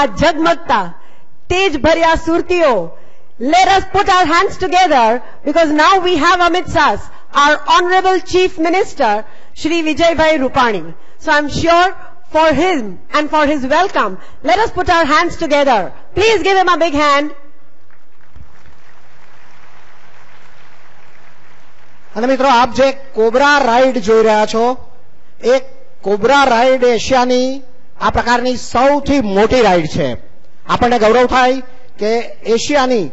આ ઝગમગતા તેજ ભર્યા સુરતીઓ let us put our hands together because now we have amidst us our honorable chief minister Shri Vijay Rupani. So I'm sure for him and for his welcome, let us put our hands together. Please give him a big hand. અને મિત્રો આપ જે cobra ride જોઈ રહ્યા છો એ cobra ride એશિયાની આ પ્રકારની સૌથી મોટી રાઈડ છે. આપણને ગૌરવ થાય કે એશિયાની,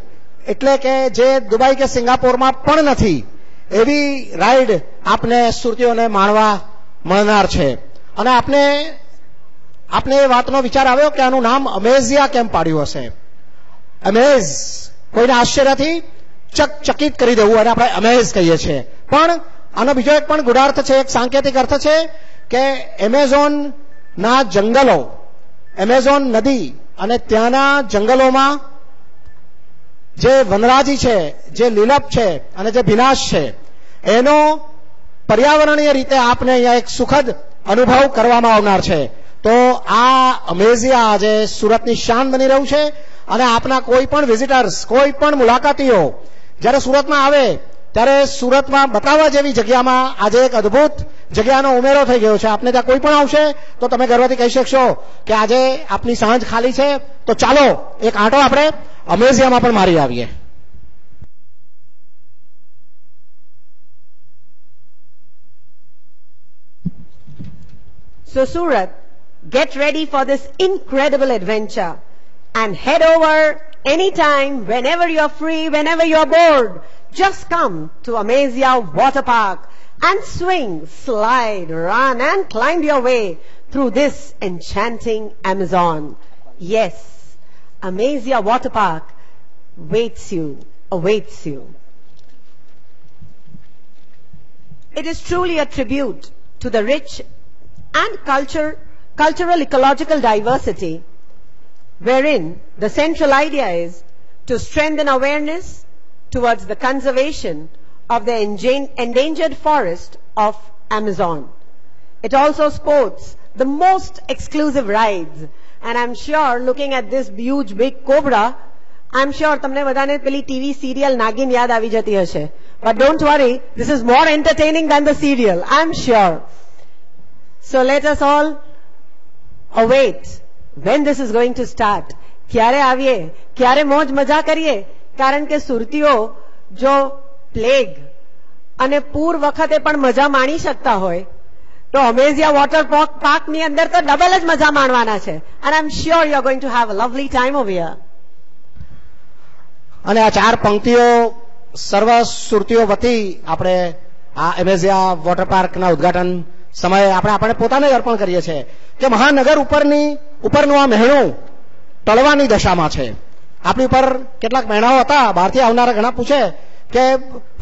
એટલે કે જે દુબઈ કે સિંગાપોરમાં પણ નથી, એવી રાઈડ આપને સુરતીઓને માણવા મળનાર છે. અને આપને આપને એ વાતનો વિચાર આવ્યો કે આનું નામ અમેઝિયા કેમ પાડ્યું હશે. અમેઝ, કોઈને આશ્ચર્યથી ચકચકિત કરી દેવું અને આપણે અમેઝ કહીએ છીએ. પણ આનો બીજો એક પણ ગુડાર્થ છે, એક સાંકેતિક અર્થ છે કે એમેઝોન ના જંગલો, એમેઝોન નદી અને ત્યાંના જંગલોમાં જે વનરાજી છે, જે લીલપ છે અને જે વિનાશ છે, એનો પર્યાવરણીય રીતે આપને અહીંયા એક સુખદ અનુભવ કરવામાં આવનાર છે. તો આ અમેઝિયા આજે સુરતની શાન બની રહ્યું છે અને આપના કોઈ પણ વિઝિટર્સ કોઈ પણ મુલાકાતીઓ જ્યારે સુરતમાં આવે, ત્યારે સુરતમાં બતાવવા જેવી જગ્યામાં આજે એક અદ્ભુત જગ્યાનો ઉમેરો થઈ ગયો છે આપને ત્યાં કોઈ પણ આવશે તો તમે ગર્વથી કહી શકશો કે આજે આપની સાંજ ખાલી છે તો ચાલો એક આંટો આપણે અમેઝિયામાં પણ મારી આવીએ So Surat, get ready for this incredible adventure and head over anytime, whenever you're free, whenever you're bored. Just come to Amazia Water Park and swing, slide, run and climb your way through this enchanting Amazon. Yes, Amazia Water Park waits you, awaits you. It is truly a tribute to the rich and culture, cultural ecological diversity, wherein the central idea is to strengthen awareness towards the conservation of the enjan- endangered forest of Amazon. It also sports the most exclusive rides, and I'm sure looking at this huge big cobra, I'm sure તમને બધાને પેલી TV serial નાગિન યાદ આવી જતી હશે but don't worry this is more entertaining than the serial I'm sure so let us all await when this is going to start ક્યારે આવીએ ક્યારે મોજ મજા કરીએ કારણ કે સુરતીઓ જો plague. અને પૂર વખતે પણ મજા માણી શકતા હોય. તો અમેઝિયા વોટર પાર્કની અંદર તો ડબલ જ મજા માણવાના છે. And I'm sure you're going to have a lovely time of year અને આ ચાર પંક્તિઓ સર્વ સુરતીઓ વતી આપણે આ એમેઝિયા વોટર પાર્કના ઉદઘાટન સમયે આપણે આપણે પોતાને અર્પણ કરીએ છીએ કે મહાનગર ઉપરની, ઉપરનું આ મહેણું ટળવાની દશામાં છે. આપણી ઉપર કેટલાક મહેણાઓ હતા, બહારથી આવનારા ઘણા પૂછે કે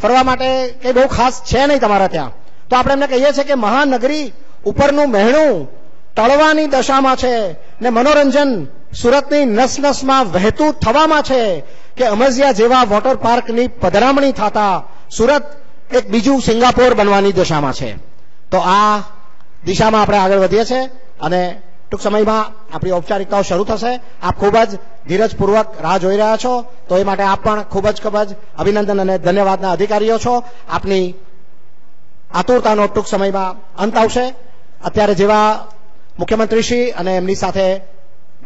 ફરવા માટે કઈ બહુ ખાસ છે નહીં તમારા ત્યાં. તો આપણે એમને કહીએ છીએ કે મહાનગરી ઉપરનું મહેણું તળવાની દશામાં છે ને મનોરંજન સુરતની નસ નસમાં વહેતું થવામાં છે કે અમઝિયા જેવા વોટર પાર્કની પધરામણી થતા સુરત એક બીજું સિંગાપોર બનવાની દશામાં છે. તો આ દિશામાં આપણે આગળ વધીએ છીએ અને ટૂંક સમયમાં આપણી ઔપચારિકતાઓ શરૂ થશે. આપ ખૂબ જ ધીરજપૂર્વક રાહ જોઈ રહ્યા છો. તો એ માટે આપ પણ ખૂબ જ ખૂબ જ અભિનંદન અને ધન્યવાદના અધિકારીઓ છો. આપની આતુરતાનો ટૂંક સમયમાં અંત આવશે. અત્યારે જેવા મુખ્યમંત્રીશ્રી અને એમની સાથે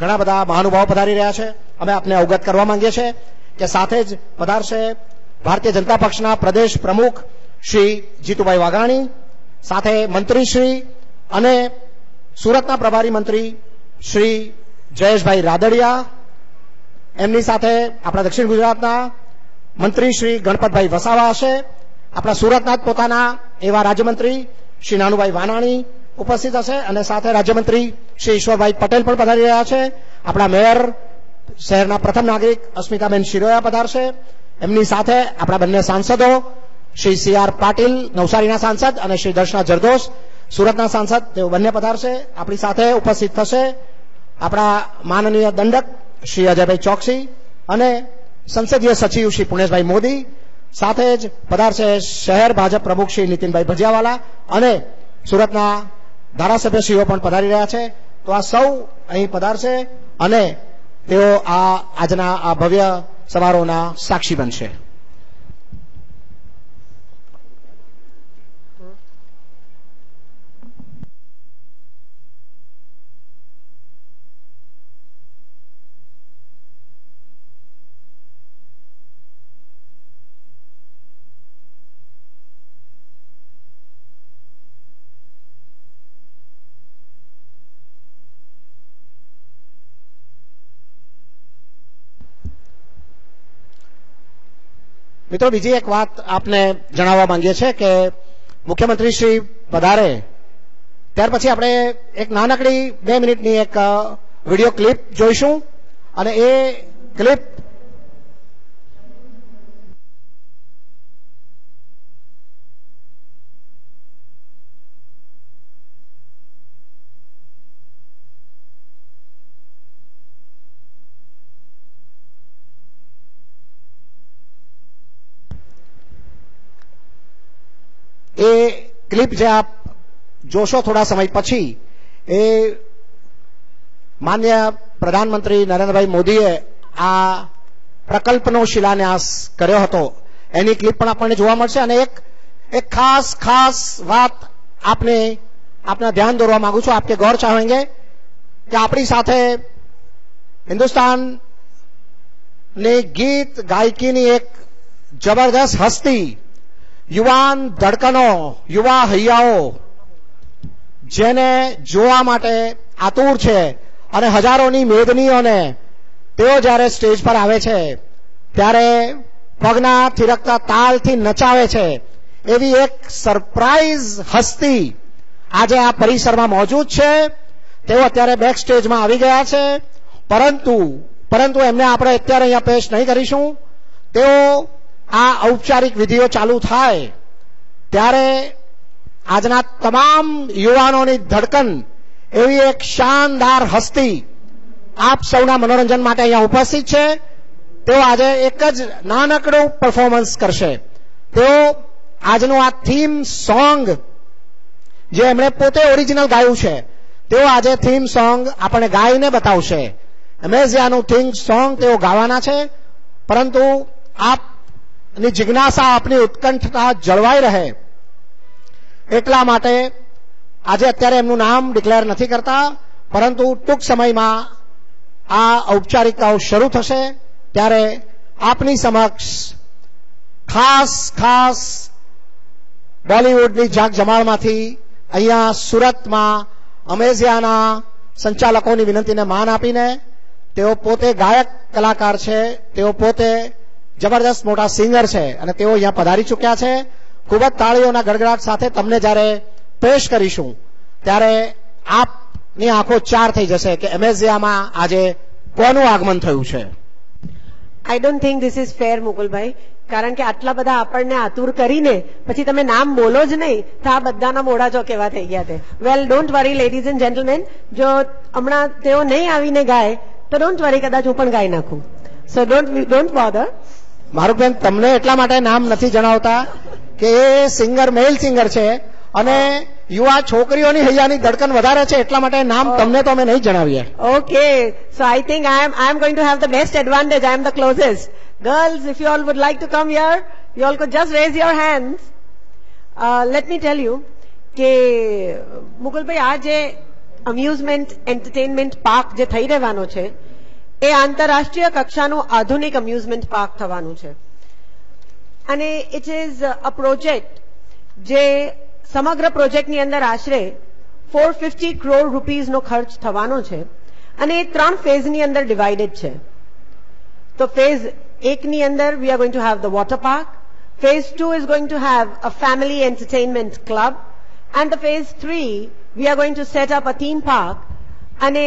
ઘણા બધા મહાનુભાવો પધારી રહ્યા છે. અમે આપને અવગત કરવા માંગીએ છીએ કે સાથે જ પધારશે ભારતીય જનતા પક્ષના પ્રદેશ પ્રમુખ શ્રી જીતુભાઈ વાઘાણી, સાથે મંત્રીશ્રી અને સુરતના પ્રભારી મંત્રી શ્રી જયેશભાઈ રાદડિયા, એમની સાથે આપણા દક્ષિણ ગુજરાતના મંત્રી શ્રી ગણપતભાઈ વસાવા હશે, આપણા સુરતના જ પોતાના એવા રાજ્યમંત્રી શ્રી નાનુભાઈ વાનાણી ઉપસ્થિત હશે અને સાથે રાજ્યમંત્રી શ્રી ઈશ્વરભાઈ પટેલ પણ પધારી રહ્યા છે. આપણા મેયર શહેરના પ્રથમ નાગરિક અસ્મિતાબેન શિરોયા પધારશે. એમની સાથે આપણા બંને સાંસદો શ્રી સી આર પાટીલ, નવસારીના સાંસદ અને શ્રી દર્શના જરદોશ સુરતના સાંસદ, તેઓ બંને પધારશે. આપણી સાથે ઉપસ્થિત થશે આપણા માનનીય દંડક શ્રી અજયભાઈ ચોકસી અને સંસદીય સચિવ શ્રી પુણેશભાઈ મોદી, સાથે જ પધારશે શહેર ભાજપ પ્રમુખ શ્રી નીતિનભાઈ ભજિયાવાલા અને સુરતના ધારાસભ્યશ્રીઓ પણ પધારી રહ્યા છે. તો આ સૌ અહીં પધારશે અને તેઓ આ આજના આ ભવ્ય સમારોહના સાક્ષી બનશે. મિત્રો, બીજી એક વાત આપને જણાવવા માંગીએ છીએ કે મુખ્યમંત્રી શ્રી પધારે, ત્યાર પછી આપણે એક નાનકડી બે મિનિટની એક વીડિયો ક્લિપ જોઈશું અને એ ક્લિપ એ ક્લિપ જે આપ જોશો થોડા સમય પછી. એ માન્ય પ્રધાનમંત્રી નરેન્દ્રભાઈ મોદીએ આ પ્રકલ્પનો શિલાન્યાસ કર્યો હતો. એની ક્લિપ પણ આપણને જોવા મળશે અને એક એક ખાસ ખાસ વાત આપને, આપના ધ્યાન દોરવા માંગુ છું. આપકે ગૌર ચાહેંગે કે આપણી સાથે હિન્દુસ્તાનની ગીત ગાયકીની એક જબરદસ્ત હસ્તી યુવાન ધડકનો યુવા હૈયાઓ, જેને જોવા માટે આતુર છે અને હજારોની મેદનીઓને તેઓ જ્યારે સ્ટેજ પર આવે છે, ત્યારે પગના થિરકતા તાલથી નચાવે છે, એવી એક સરપ્રાઈઝ હસ્તી આજે આ પરિસરમાં મોજૂદ છે. તેઓ અત્યારે બેક સ્ટેજમાં આવી ગયા છે. પરંતુ પરંતુ એમને આપણે અત્યારે અહીંયા પેશ નહીં કરીશું. તેઓ આ ઔપચારિક વિધિઓ ચાલુ થાય, ત્યારે આજના તમામ યુવાનોની ધડકન એવી એક શાનદાર હસ્તી આપ સૌના મનોરંજન માટે અહીંયા ઉપસ્થિત છે. તેઓ આજે એક જ નાનકડું પરફોર્મન્સ કરશે. તેઓ આજનું આ થીમ સોંગ જે એમણે પોતે ઓરિજિનલ ગાયું છે, તેઓ આજે થીમ સોંગ આપણને ગાઈને બતાવશે. એમેઝિયાનું થીમ સોંગ તેઓ ગાવાના છે, પરંતુ આપની જિજ્ઞાસા આપની ઉત્કંઠતા જળવાઈ રહે. એટલા માટે આજે અત્યારે એમનું નામ ડિક્લેર નથી કરતા, પરંતુ ટૂંક સમયમાં આ ઔપચારિકતાઓ શરૂ થશે. ત્યારે આપની સમક્ષ ખાસ ખાસ બોલિવૂડની જાગ જમાળમાંથી અહીંયા સુરતમાં અમેઝિયાના સંચાલકોની વિનંતીને માન આપીને, તેઓ પોતે ગાયક કલાકાર છે, તેઓ પોતે જબરદસ્ત મોટા સિંગર છે અને તેઓ અહીંયા પધારી ચૂક્યા છે. ખૂબ જ તાળીઓના ગડગડાટ સાથે તમને જ્યારે પેશ કરીશું, ત્યારે આપની આંખો ચાર થઈ જશે કે એમેઝિયામાં આજે કોનું આગમન થયું છે? I don't think this is fair Mukulbhai કારણ કે આટલા બધા આપણને આતુર કરીને, પછી તમે નામ બોલો જ નહીં, તો આ બધાના મોડા જો કેવા થઈ ગયા છે? Well don't worry ladies and gentlemen જો હમણાં તેઓ નહીં આવીને ગાય, તો ડોન્ટ વરી કદાચ હું પણ ગાઈ નાખું. સો ડોન્ટ ડોન્ટ બોધર મારું બેન તમને એટલા માટે નામ નથી જણાવતા કે એ સિંગર મેલ સિંગર છે અને યુવા છોકરીઓની હૈયાની ધડકન વધારે છે એટલા માટે નામ તમને તો અમે નહીં જણાવીએ so I think I am I am going to have the best advantage. I am the closest. Girls, if you all would like to come here, you all could just raise your hands. Uh, let me tell you કે મુકુલભાઈ આ જે amusement entertainment park જે થઈ રહેવાનો છે એ આંતરરાષ્ટ્રીય કક્ષાનું આધુનિક અમ્યુઝમેન્ટ પાર્ક થવાનું છે. અને ઇટ ઇઝ અ પ્રોજેક્ટ જે સમગ્ર પ્રોજેક્ટની અંદર આશરે ફોર ફિફ્ટી કરોડ રૂપીઝનો ખર્ચ થવાનો છે અને એ ત્રણ ફેઝની અંદર ડિવાઇડેડ છે. તો ફેઝ એકની અંદર we are going to have the water park two is going to have a family entertainment club and the phase three we are going to set up a theme park અને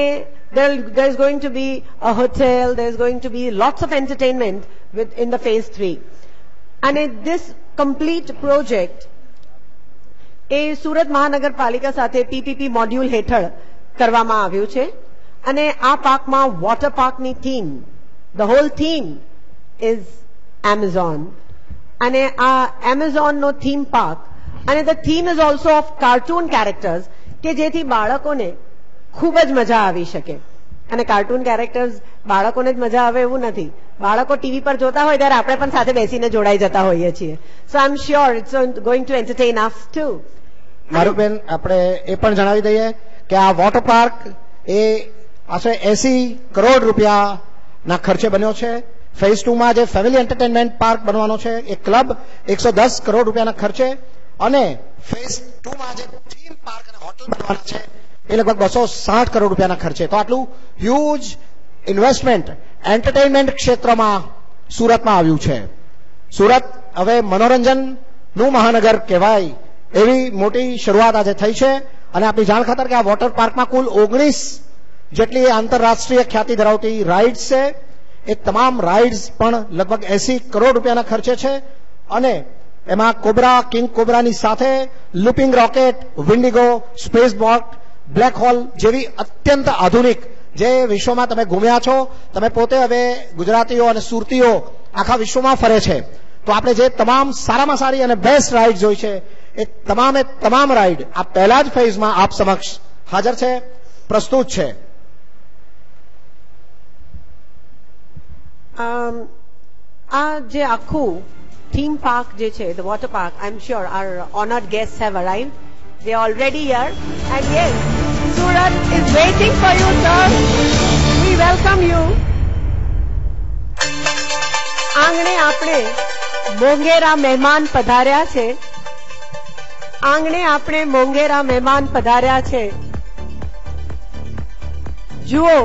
there, there going to be a hotel, there's going to be lots of entertainment with, in the phase three. And this complete project એ સુરત મહાનગરપાલિકા સાથે PPP module હેઠળ કરવામાં આવ્યું છે અને આ પાર્કમાં water પાર્કની theme the whole theme is Amazon અને આ એમેઝોનનો થીમ પાર્ક અને the theme is also of cartoon characters કે જેથી બાળકોને ખૂબ જ મજા આવી શકે. અને કાર્ટૂન કેરેક્ટર્સ બાળકોને જ મજા આવે એવું નથી. બાળકો ટીવી પર જોતા હોય ત્યારે આપણે પણ સાથે બેસીને જોડાઈ જતા હોઈએ છીએ. So I am sure it's going to entertain of to મારું બેન, આપણે એ પણ જણાવી દઈએ કે આ વોટર પાર્ક એ આશરે એસી કરોડ રૂપિયાના ખર્ચે બન્યો છે. ફેઝ ટુમાં જે ફેમિલી એન્ટરટેનમેન્ટ પાર્ક બનવાનો છે, એ ક્લબ એકસો દસ કરોડ રૂપિયાના ખર્ચે. અને ફેઝ ટુમાં જે થીમ પાર્ક અને હોટલ બનવાના છે એ લગભગ બસો સાઠ કરોડ રૂપિયાના ખર્ચે. તો આટલું હ્યુજ ઇન્વેસ્ટમેન્ટ એન્ટરટેનમેન્ટ ક્ષેત્રમાં સુરતમાં આવ્યું છે. સુરત હવે મનોરંજનનું મહાનગર કહેવાય એવી મોટી શરૂઆત આજે થઈ છે. અને આપણી જાણ ખાતર કે આ વોટર પાર્કમાં કુલ ઓગણીસ જેટલી આંતરરાષ્ટ્રીય ખ્યાતિ ધરાવતી રાઇડ્સ છે. એ તમામ રાઇડ્સ પણ લગભગ એસી કરોડ રૂપિયાના ખર્ચે છે. અને એમાં કોબરા, કિંગ કોબરાની સાથે looping rocket windigo space boat black hole જેવી અત્યંત આધુનિક, જે વિશ્વમાં તમે ઘૂમ્યા છો, તમે પોતે હવે ગુજરાતીઓ અને સુરતીઓ આખા વિશ્વમાં ફરે છે. તો આપણે જે તમામ સારામાં સારી અને બેસ્ટ રાઇડ જોઈ છે, એ તમામે તમામ રાઇડ આ પહેલા જ ફેઝમાં આપ સમક્ષ હાજર છે, પ્રસ્તુત છે. આ જે આખું થીમ પાર્ક જે છે the water park I am sure are honoured guest have arrive they already here. And yes, Surat is waiting for you, sir. We welcome you. આંગણે આપણે મોંઘેરા મહેમાન પધાર્યા છે આંગણે આપણે મોંઘેરા મહેમાન પધાર્યા છે જુઓ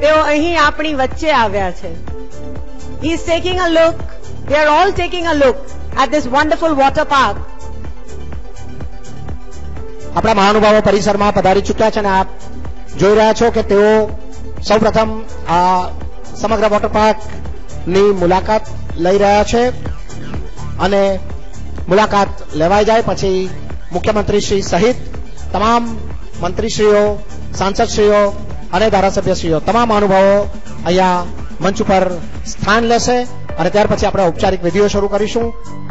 તેઓ અહીં આપણી વચ્ચે આવ્યા છે he is taking a look They are all taking a look at this wonderful water park. આપણા મહાનુભાવો પરિસરમાં પધારી ચૂક્યા છે અને આપ જોઈ રહ્યા છો કે તેઓ સૌપ્રથમ આ સમગ્ર વોટર પાર્કની મુલાકાત લઈ રહ્યા છે અને મુલાકાત લેવાઈ જાય પછી મુખ્યમંત્રીશ્રી સહિત તમામ મંત્રીશ્રીઓ, સાંસદશ્રીઓ અને ધારાસભ્યશ્રીઓ, તમામ અનુભવો અહીંયા મંચ ઉપર સ્થાન લેશે અને ત્યાર પછી આપણે ઔપચારિક વિધિઓ શરૂ કરીશું.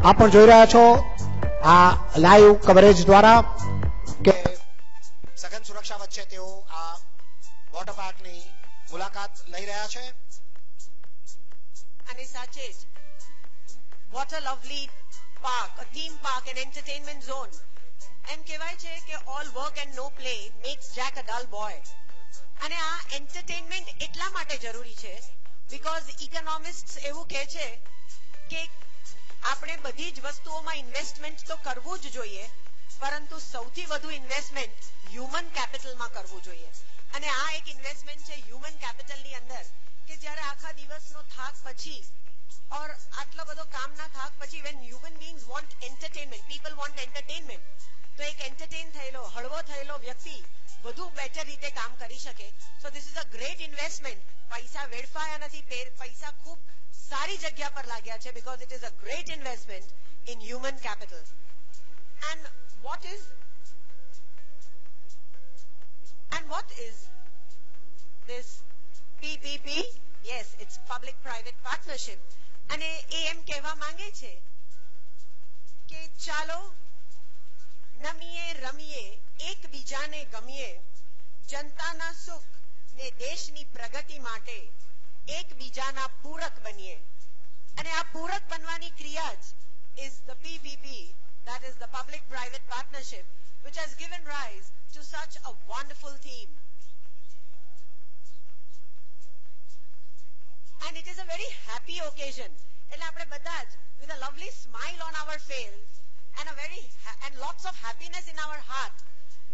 આપ પણ જોઈ રહ્યા છો આ લાઈવ કવરેજ દ્વારા સુરક્ષા વચ્ચે તેઓ આ વોટર પાર્કની મુલાકાત લઈ રહ્યા છે. અને સાચે જ what a lovely park a theme park and entertainment zone એમ કહેવાય છે કે all work and no play makes Jack a dull boy અને આ એન્ટરટેનમેન્ટ એટલા માટે જરૂરી છે બીકોઝ ઇકોનોમિસ્ટ એવું કહે છે કે આપણે બધી જ વસ્તુઓમાં ઇન્વેસ્ટમેન્ટ તો કરવું જ જોઈએ પરંતુ સૌથી વધુ ઇન્વેસ્ટમેન્ટ હ્યુમન કેપિટલમાં કરવું જોઈએ. અને આ એક ઇન્વેસ્ટમેન્ટ છે હ્યુમન કેપિટલની અંદર, કે જ્યારે આખા દિવસનો થાક પછી, ઓર આટલો બધો કામના થાક પછી when human beings want entertainment people want entertainment તો એક એન્ટરટેન થયેલો, હળવો થયેલો વ્યક્તિ વધુ બેટર રીતે કામ કરી શકે. So this is a great investment પૈસા વેડફાયા નથી પૈસા ખૂબ સારી જગ્યા પર લાગ્યા છે because it is a great investment in human capital and what is? And what is this PPP yes, it's public private partnership. અને એ એમ કહેવા માંગે છે કે ચાલો નમીએ, રમીએ, એકબીજાને ગમીએ, જનતાના સુખ ને દેશની પ્રગતિ માટે એકબીજાના પૂરક બનીએ. અને આ પૂરક બનવાની ક્રિયા જ is the PPP that is the public private partnership which has given rise to such a wonderful theme and it is a very happy occasion એટલે આપણે બધા જ with a lovely smile on our face and a very ha- and lots of happiness in our heart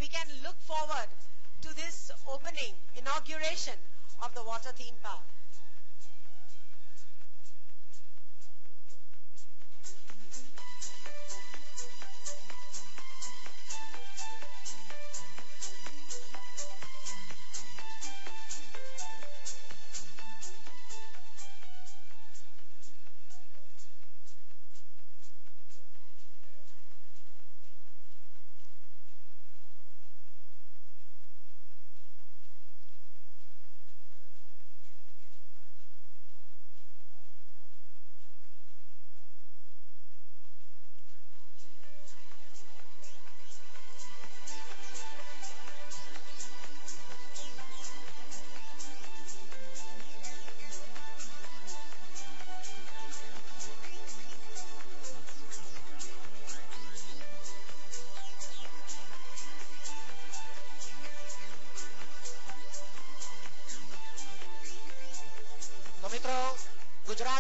we can look forward to this opening inauguration of the water theme park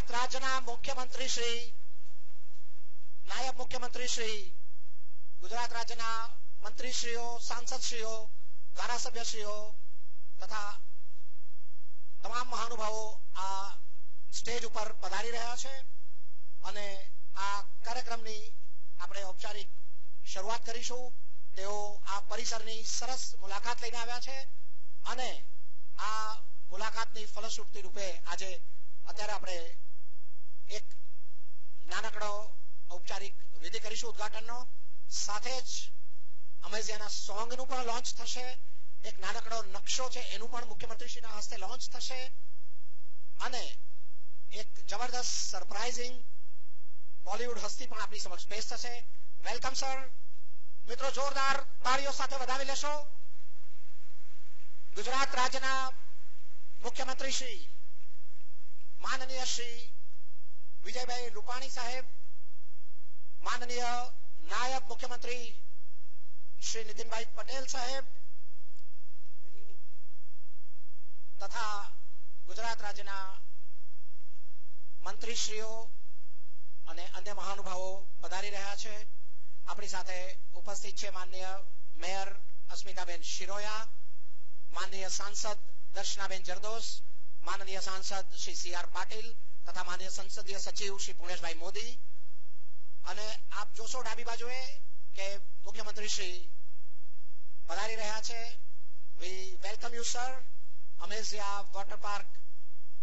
Gujarat રાજ્યના મુખ્યમંત્રી શ્રી, નાયબ મુખ્યમંત્રી શ્રી, ગુજરાત રાજ્યના મંત્રીશ્રીઓ, સાંસદશ્રીઓ, ધારાસભ્યશ્રીઓ તથા તમામ મહાનુભાવો આ સ્ટેજ ઉપર પધારી રહ્યા છે અને આ કાર્યક્રમની આપણે ઔપચારિક શરૂઆત કરીશું. તેઓ આ પરિસરની સરસ મુલાકાત લઈને આવ્યા છે અને આ મુલાકાતની ફલશ્રુતિ રૂપે આજે અત્યારે આપણે એક નાનકડો ઔપચારિક વિધિ કરીશું ઉદઘાટનનો. સાથે જ અમેઝિયાના સોંગનું પણ લોન્ચ થશે. એક નાનકડો નકશો છે, એનું પણ મુખ્યમંત્રીશ્રીના હસ્તે લોન્ચ થશે. અને એક જબરદસ્ત સરપ્રાઇઝિંગ બોલિવૂડ હસ્તી પણ આપણી સમક્ષ પેશ થશે. વેલકમ સર મિત્રો, જોરદાર તાળીઓ સાથે વધાવી લેશો. ગુજરાત રાજ્યના મુખ્યમંત્રી શ્રી માનનીય શ્રી વિજયભાઈ રૂપાણી સાહેબ, માનનીય નાયબ મુખ્યમંત્રી શ્રી નીતિનભાઈ પટેલ સાહેબ તથા ગુજરાત રાજ્યના મંત્રીશ્રીઓ અને અન્ય મહાનુભાવો પધારી રહ્યા છે. આપણી સાથે ઉપસ્થિત છે માનનીય મેયર અસ્મિતાબેન શિરોયા, માનનીય સાંસદ દર્શનાબેન જરદોસ, માનનીય સાંસદ શ્રી સી આર પાટીલ તથા માન્ય સંસદીય સચિવ શ્રી પુણેશભાઈ મોદી અને આપ જોશો ડાબી બાજુએ કે મુખ્યમંત્રી શ્રી પધારી રહ્યા છે. We welcome you sir Amazia water park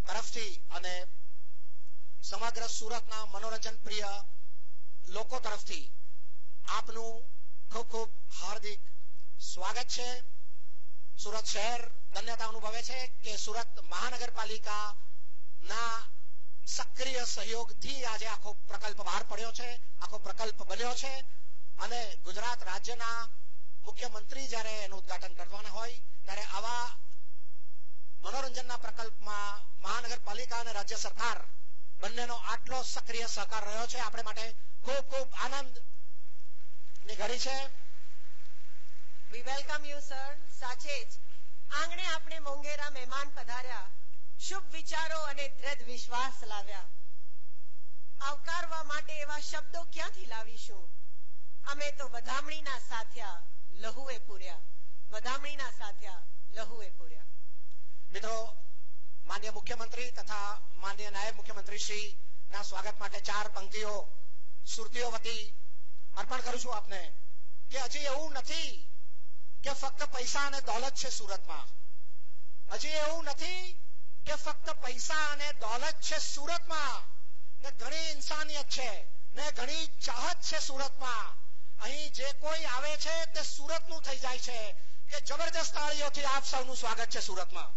તરફથી અને સમગ્ર સુરતના મનોરંજન પ્રિય લોકો તરફથી આપનું ખૂબ ખૂબ હાર્દિક સ્વાગત છે. સુરત શહેર ધન્યતા અનુભવે છે કે સુરત મહાનગરપાલિકા ના સક્રિય સહયોગથી આજે આખો પ્રકલ્પ બહાર પડ્યો છે, આખો પ્રકલ્પ બન્યો છે. અને ગુજરાત રાજ્યના મુખ્યમંત્રી જ્યારે એનું ઉદઘાટન કરવાના હોય, ત્યારે આવા મનોરંજનના પ્રકલ્પમાં મહાનગરપાલિકા અને રાજ્ય સરકાર બંનેનો આટલો સક્રિય સહકાર રહ્યો છે. આપણે માટે ખૂબ ખૂબ આનંદની ઘડી છે. વી વેલકમ યુ સર સાચે જ. આંગણે આપણે મોંઘેરા મહેમાન પધાર્યા. શુભ વિચારો અને દ્રઢ વિશ્વાસ લાવ્યા. આવકારવા માટે એવા શબ્દો ક્યાંથી લાવીશું? અમે તો વધામણીના સાથ્યા, લહુએ પૂર્યા. વધામણીના સાથ્યા, લહુએ પૂર્યા. મિત્રો, માન્ય મુખ્યમંત્રી તથા માન્ય નાયબ મુખ્યમંત્રી શ્રી ના સ્વાગત માટે ચાર પંક્તિઓ, સુરતીઓ વતી અર્પણ કરું છું આપને કે હજી એવું નથી કે ફક્ત પૈસા અને દોલત છે સુરતમાં. હજી એવું નથી કે ફક્ત પૈસા અને દોલત છે સુરતમાં, ને ઘણી ઇન્સાનિયત છે, ને ઘણી ચાહત છે સુરતમાં. અહીં જે કોઈ આવે છે તે સુરતનું થઈ જાય છે. કે જબરદસ્ત તાળીઓથી આપ સૌનું સ્વાગત છે સુરતમાં.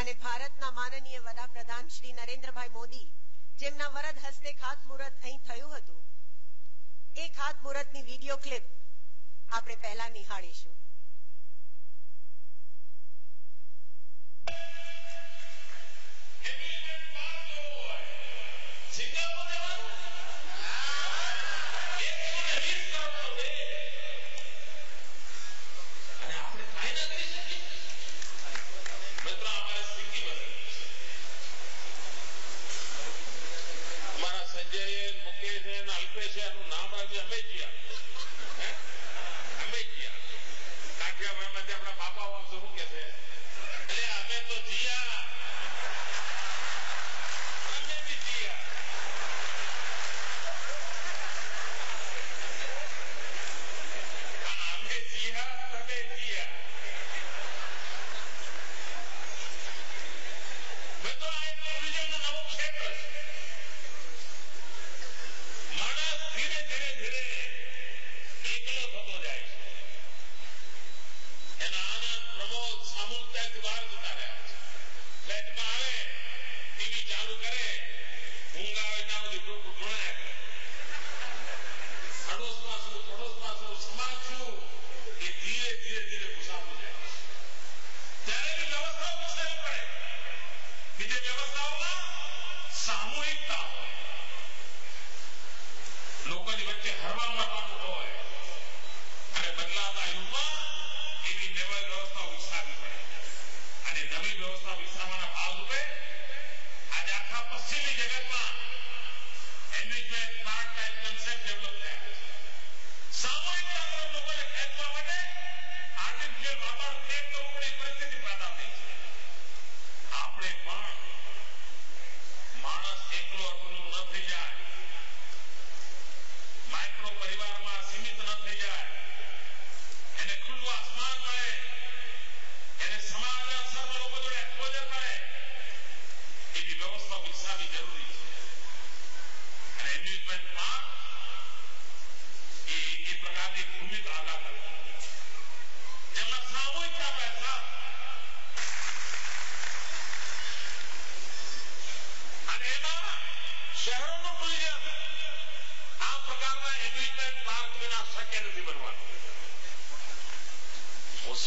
અને ભારતના માનનીય વડાપ્રધાન શ્રી નરેન્દ્રભાઈ મોદી, જેમના વરદ હસ્તે ખાતમુહૂર્ત અહીં થયું હતું એ ખાતમુહૂર્તની વીડિયો ક્લિપ આપણે પહેલા નિહાળીશું. સિંગાપુર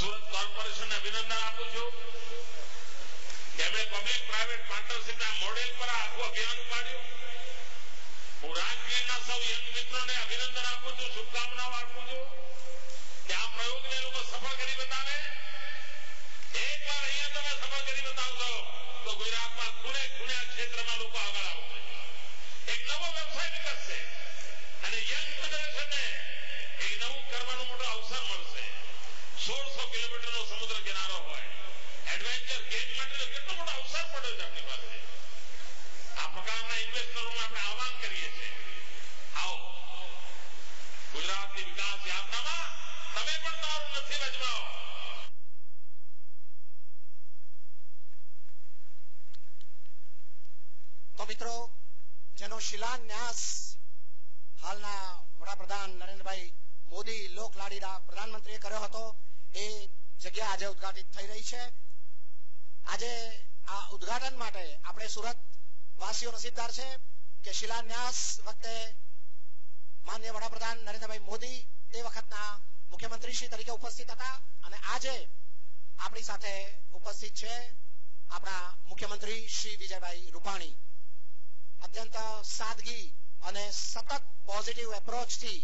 સુરત કોર્પોરેશનને અભિનંદન આપું છું. તેમણે પબ્લિક પ્રાઇવેટ પાર્ટનરશીપના મોડેલ પર આખું અભિયાન ઉપાડ્યું. હું રાજગીરના સૌ યંગ મિત્રોને અભિનંદન આપું છું, શુભકામનાઓ આપું છું. કે આ પ્રયોગને લોકો સફળ કરી બતાવે. એક વાર અહીંયા તમે સફળ કરી બતાવશો તો ગુજરાતમાં ખૂણે ખૂણે આ ક્ષેત્રમાં લોકો આગળ જેનો શિલાન્યાસ હાલના વડાપ્રધાન નરેન્દ્રભાઈ મોદી લોકલાડીના પ્રધાનમંત્રીએ કર્યો હતો. એ જગ્યા આજે ઉદઘાટિત થઈ રહી છે. આજે આ ઉદઘાટન માટે આપણે સુરત વાસીઓ નસીબદાર છે કે શિલાન્યાસ વખતે માન્ય વડાપ્રધાન નરેન્દ્રભાઈ મોદી તે વખતના મુખ્યમંત્રી શ્રી તરીકે ઉપસ્થિત હતા અને આજે આપણી સાથે ઉપસ્થિત છે આપણા મુખ્યમંત્રી શ્રી વિજયભાઈ રૂપાણી. અત્યંત સાદગી અને સતત પોઝિટિવ એપ્રોચથી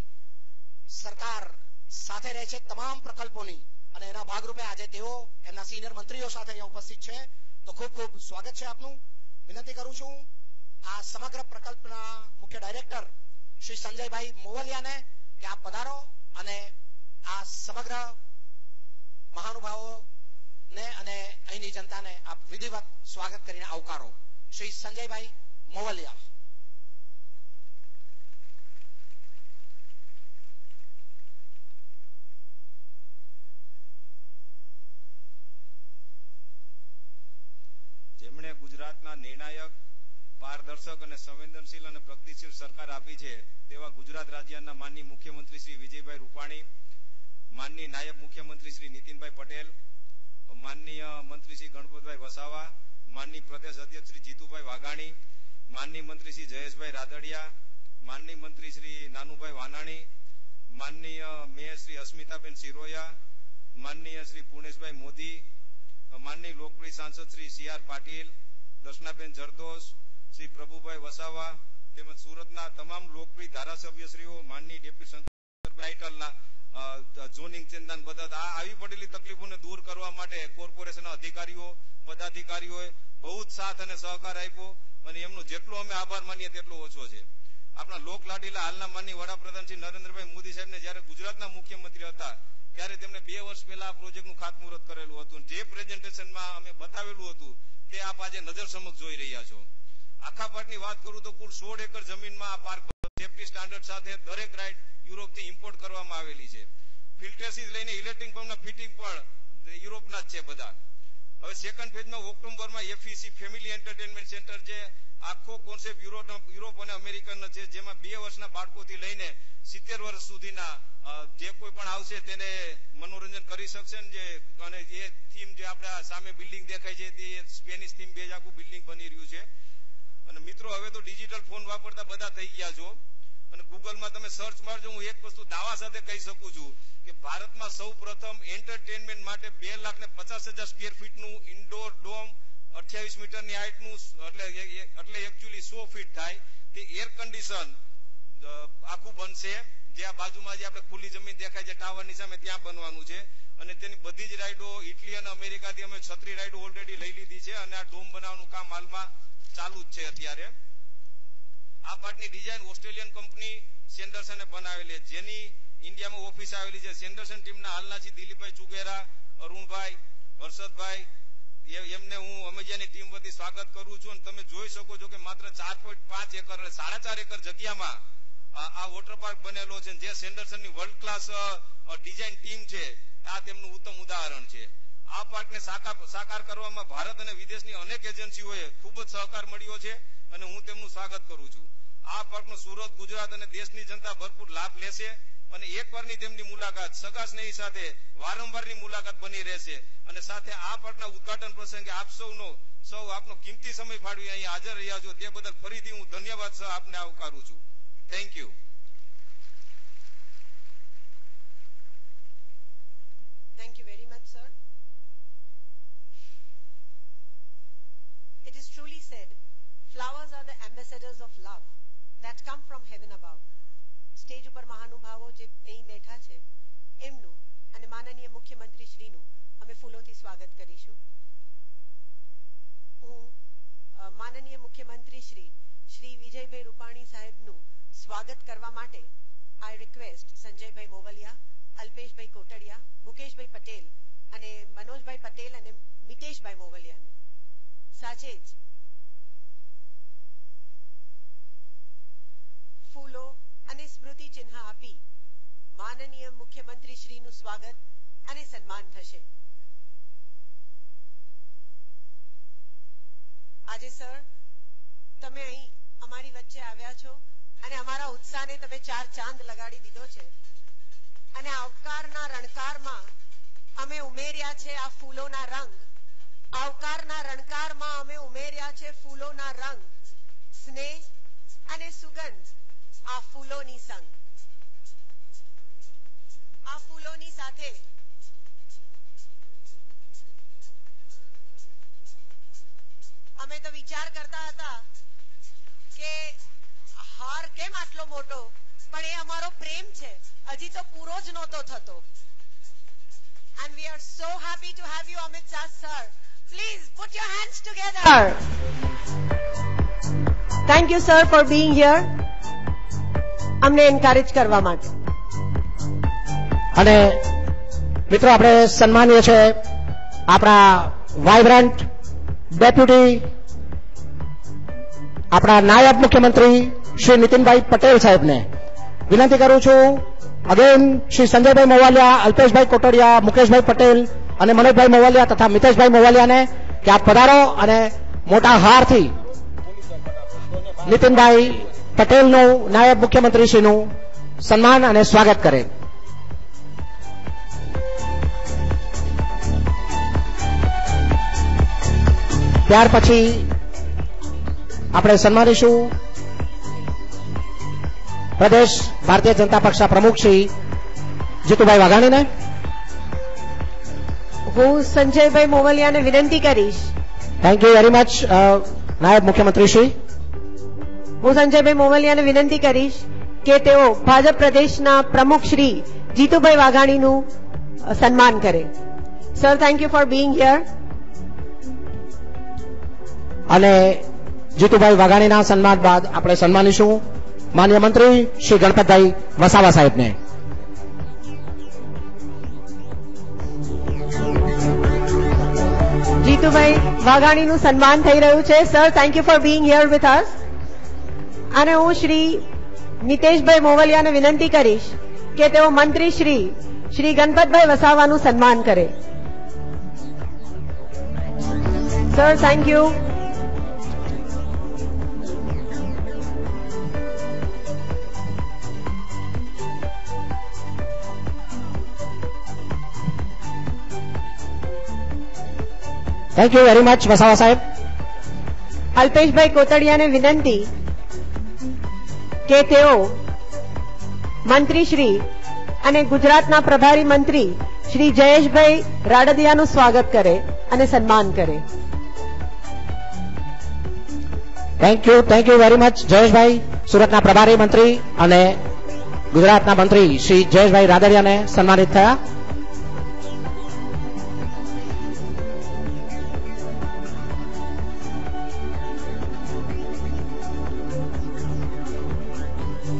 સરકાર સાથે રહે છે તમામ પ્રકલ્પોની. અને એના ભાગરૂપે આજે તેઓ એમના સિનિયર મંત્રીઓ સાથે અહીંયા ઉપસ્થિત છે. તો ખૂબ ખૂબ સ્વાગત છે આપનું. વિનંતી કરું છું આ સમગ્ર પ્રકલ્પના મુખ્ય ડાયરેક્ટર શ્રી સંજયભાઈ મોવલિયાને કે આપ પધારો અને આ સમગ્ર મહાનુભાવોને અને અહીંની જનતાને આપ વિધિવત સ્વાગત કરીને આવકારો. શ્રી સંજયભાઈ મોવલિયા જેમણે ગુજરાતના નિર્ણાયક, પારદર્શક અને સંવેદનશીલ અને પ્રગતિશીલ સરકાર આપી છે, તેવા ગુજરાત રાજ્યના માનની મુખ્યમંત્રી શ્રી વિજયભાઈ રૂપાણી માનની નાયબ મુખ્યમંત્રી શ્રી નીતિનભાઈ પટેલ, માનનીય મંત્રી શ્રી ગણપતભાઈ વસાવા માનની પ્રદેશ અધ્યક્ષ શ્રી જીતુભાઈ વાઘાણી માનની મંત્રી શ્રી જયેશભાઈ રાદડિયા માનની મંત્રી શ્રી નાનુભાઈ વાનાણી, માનનીય મેયર શ્રી અસ્મિતાબેન સિરોયા માનનીય શ્રી પુણેશભાઈ મોદી માનની લોકપ્રિય સાંસદ શ્રી સી આર પાટીલ, દર્શનાબેન જરદોશ, શ્રી પ્રભુભાઈ વસાવા, તેમજ સુરતના તમામ લોકપ્રિય ધારાસભ્યશ્રીઓ માનની ડેપ્યુટી શંકર ટાઇટલના ઝોનિંગ ચિંતન બધા, આ આવી પડેલી તકલીફોને દૂર કરવા માટે કોર્પોરેશનના અધિકારીઓ, પદાધિકારીઓએ બહુ જ સાથ અને સહકાર આપ્યો. અને એમનો જેટલો અમે આભાર માનીએ તેટલો ઓછો છે. આપણા લોક લાડીલા હાલના માનની વડાપ્રધાન શ્રી નરેન્દ્રભાઈ મોદી સાહેબને જ્યારે ગુજરાતના મુખ્યમંત્રી હતા, ત્યારે તેમણે બે વર્ષ પહેલા આ પ્રોજેક્ટનું ખાતમુહૂર્ત કરેલું હતું. જે પ્રેઝન્ટેશનમાં અમે બતાવેલું હતું તે આપ આજે નજર સમક્ષ જોઈ રહ્યા છો. આખા પાર્કની વાત કરું તો કુલ સોળ એકર જમીનમાં આ પાર્ક સેફટી સ્ટાન્ડર્ડ સાથે દરેક રાઇડ યુરોપથી ઇમ્પોર્ટ કરવામાં આવેલી છે. ફિલ્ટરથી લઈને ઇલેક્ટ્રિક પંપના ફિટિંગ પણ યુરોપના જ છે બધા. હવે સેકન્ડ ફેઝમાં ઓક્ટોબરમાં એફઈસી ફેમિલી એન્ટરટેનમેન્ટ સેન્ટર જે આખો કોન્સેપ્ટ યુરોપ અને અમેરિકન છે, જેમાં બે વર્ષના બાળકોથી લઈને સિત્તેર વર્ષ સુધીના જે કોઈ પણ આવશે તેને મનોરંજન કરી શકશે ને જે, અને એ થીમ જે આપણા સામે બિલ્ડિંગ દેખાય છે તે સ્પેનિશ થીમ બેઝ આખું બિલ્ડિંગ બની રહ્યું છે. અને મિત્રો, હવે તો ડિજિટલ ફોન વાપરતા બધા થઈ ગયા છો. અને ગૂગલમાં તમે સર્ચ મારજો, હું એક વસ્તુ દાવા સાથે કહી શકું છું કે ભારતમાં સૌ પ્રથમ એન્ટરટેનમેન્ટ માટે બે લાખ ને પચાસ હજાર સ્ક્વેર ફીટનું ઇન્ડોર ડોમ અઠ્યાવીસ મીટરની હાઇટનું એટલે એટલે એકચ્યુઅલી સો ફીટ થાય. તે એર કન્ડિશન આખું બનશે. જે આ બાજુમાં જે આપણે ખુલ્લી જમીન દેખાય છે, ટાવરની સામે ત્યાં બનવાનું છે. અને તેની બધી જ રાઇડો ઇટલી અને અમેરિકાથી અમે છત્રી રાઈડો ઓલરેડી લઈ લીધી છે અને આ ડોમ બનાવવાનું કામ હાલમાં ચાલુ જ છે અત્યારે. આ પાર્ટની ડિઝાઇન ઓસ્ટ્રેલિયન કંપની સેન્ડરસને બનાવેલી જેની ઇન્ડિયામાં ઓફિસ આવેલી છે. સેન્ડરસન ટીમના હાલના છે દિલીપભાઈ ચુગેરા, અરુણભાઈ, હર્ષદભાઈ એમને હું અમેજિયાની ટીમ વતી સ્વાગત કરું છું અને તમે જોઈ શકો છો કે માત્ર ચાર પોઈન્ટ પાંચ એકર એટલે સાડા ચાર એકર જગ્યામાં આ વોટર પાર્ક બનેલો છે. જે સેન્ડરસનની વર્લ્ડ ક્લાસ ડિઝાઇન ટીમ છે. આ તેમનું ઉત્તમ ઉદાહરણ છે. આ પાર્કને સાકાર કરવામાં ભારત અને વિદેશની અનેક એજન્સીઓએ ખૂબ જ સહકાર મળ્યો છે અને હું તેમનું સ્વાગત કરું છું. આ પાર્કનો સુરત, ગુજરાત અને દેશની જનતા ભરપૂર લાભ લેશે અને એકવારની તેમની મુલાકાત, સગા સ્નેહી સાથે વારંવારની મુલાકાત બની રહેશે. અને સાથે આ પાર્કના ઉદઘાટન પ્રસંગે આપ સૌનો સૌ આપનો કિંમતી સમય ફાળવી અહીં હાજર રહ્યા છો. તે બદલ ફરીથી હું ધન્યવાદ સહ આપને આવકારું છું. Thank you thank you very much, sir. It is truly said love that come from heaven above. Stage ઉપર મહાનુભાવો જે અહીં બેઠા છે, એમનું અને માનનીય મુખ્યમંત્રી અમે ફૂલોથી સ્વાગત કરીશું હું માનનીય મુખ્યમંત્રી શ્રી વિજયભાઈ રૂપાણી સાહેબનું સ્વાગત કરવા માટે આઈ રિક્વેસ્ટ સંજયભાઈ મોવલિયા અલ્પેશભાઈ કોટડિયા, મુકેશભાઈ પટેલ અને મનોજભાઈ પટેલ અને મિતેશભાઈ મોવલિયાને સાથે જ ફૂલો અને સ્મૃતિ ચિહ્ન આપી માનનીય મુખ્યમંત્રી શ્રીનું સ્વાગત અને સન્માન થશે. આજે સર, તમે અહીં અમારી વચ્ચે આવ્યા છો અને અમારા ઉત્સાહને તમે ચાર ચાંદ લગાડી દીધો છે. અને આવકારના રણકારમાં અમે ઉમેર્યા છે આ ફૂલોના રંગ. આવકારના રણકારમાં અમે ઉમેર્યા છે ફૂલોના રંગ. સ્નેહ અને સુગંધ. આ ફૂલોની સંગ આ ફૂલોની સાથે અમે તો વિચાર કરતા હતા કે હાર કેમ આટલો મોટો પણ એ અમારો પ્રેમ છે હજી તો પૂરો જ નહોતો થતો and we are so happy to have you Amit Shah sir please put your hands together thank you sir for being here અમને એન્કરેજ કરવા માટે અને મિત્રો, આપણે સન્માનીય છે આપણા વાઇબ્રન્ટ ડેપ્યુટી આપણા નાયબ મુખ્યમંત્રી શ્રી નીતિનભાઈ પટેલ સાહેબને વિનંતી કરું છું. અગેન શ્રી સંજયભાઈ મોવાલિયા, અલ્પેશભાઈ કોટડિયા, મુકેશભાઈ પટેલ અને મનોજભાઈ મોવાલિયા તથા મિતેશભાઈ મોવાલિયાને કે આપ પધારો અને મોટા હારથી નીતિનભાઈ પટેલનું નાયબ મુખ્યમંત્રીશ્રીનું સન્માન અને સ્વાગત કરે. ત્યાર પછી આપણે સન્માનીશું પ્રદેશ ભારતીય જનતા પક્ષના પ્રમુખ શ્રી જીતુભાઈ વાઘાણીને. હું સંજયભાઈ મોવલિયાને વિનંતી કરીશ. થેન્ક યુ વેરી મચ નાયબ મુખ્યમંત્રી શ્રી. હું સંજયભાઈ મોવલિયાને વિનંતી કરીશ કે તેઓ ભાજપ પ્રદેશના પ્રમુખ શ્રી જીતુભાઈ વાઘાણીનું સન્માન કરે. Sir thank you for being here અને જીતુભાઈ વાઘાણીના સન્માન બાદ આપણે સન્માનીશું માન્ય મંત્રી શ્રી ગણપતભાઈ વસાવા સાહેબને. જીતુભાઈ વાઘાણીનું સન્માન થઈ રહ્યું છે. Sir thank you for being here with us અને હું શ્રી નિતેશભાઈ મોવલિયાને વિનંતી કરીશ કે તેઓ મંત્રી શ્રી શ્રી ગણપતભાઈ વસાવાનું સન્માન કરે. Sir thank you thank you very much Vasava સાહેબ અલ્પેશભાઈ કોતડિયાને વિનંતી કે તેઓ મંત્રીશ્રી અને ગુજરાતના પ્રભારી મંત્રી શ્રી જયેશભાઈ રાડદિયાનું સ્વાગત કરે અને સન્માન કરે. Thank you thank you very much Jayeshbhai, સુરતના પ્રભારી મંત્રી અને ગુજરાતના મંત્રી શ્રી જયેશભાઈ રાદડિયાને સન્માનિત થયા.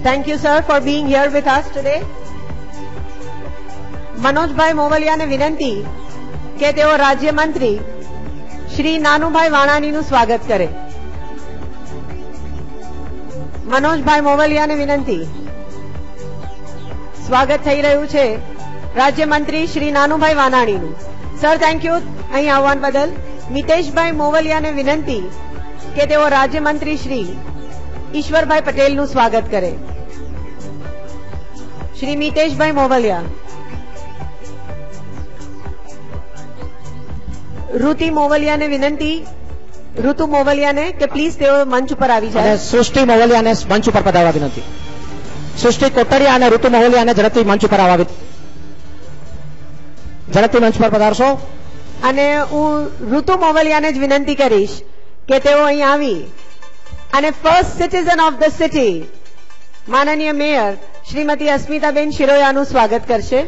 Thank you, sir, for being here with us today. મનોજભાઈ મોવલિયાને વિનંતી કે તેઓ રાજ્યમંત્રી શ્રી નાનુભાઈ વાણાનીનું સ્વાગત કરે. મનોજભાઈ મોવલિયાને વિનંતી. સ્વાગત થઈ રહ્યું છે રાજ્યમંત્રી શ્રી નાનુભાઈ વાનાણીનું સર થેન્ક યુ અહીં આવવા બદલ મિતેશભાઈ મોવલિયાને વિનંતી કે તેઓ રાજ્યમંત્રી શ્રી ઈશ્વરભાઈ પટેલનું સ્વાગત કરે. શ્રી મિતેશભાઈ મોવલિયા ઋતિ મોવલિયાને વિનંતી ઋતુ મોવલિયાને કે પ્લીઝ તેઓ મંચ ઉપર આવી જાય સૃષ્ટિ મોવલિયાને મંચ ઉપર પધારવા વિનંતી. સૃષ્ટિ કોટડિયા અને ઋતુ મોવલિયાને ઝડપથી મંચ ઉપર આવવા ઝડપથી મંચ પર પધારશો. અને હું ઋતુ મોવલિયાને જ વિનંતી કરીશ કે તેઓ અહીં આવી. અને first citizen of the city માનનીય મેયર શ્રીમતી અસ્મિતાબેન શિરોયાનું સ્વાગત કરશે.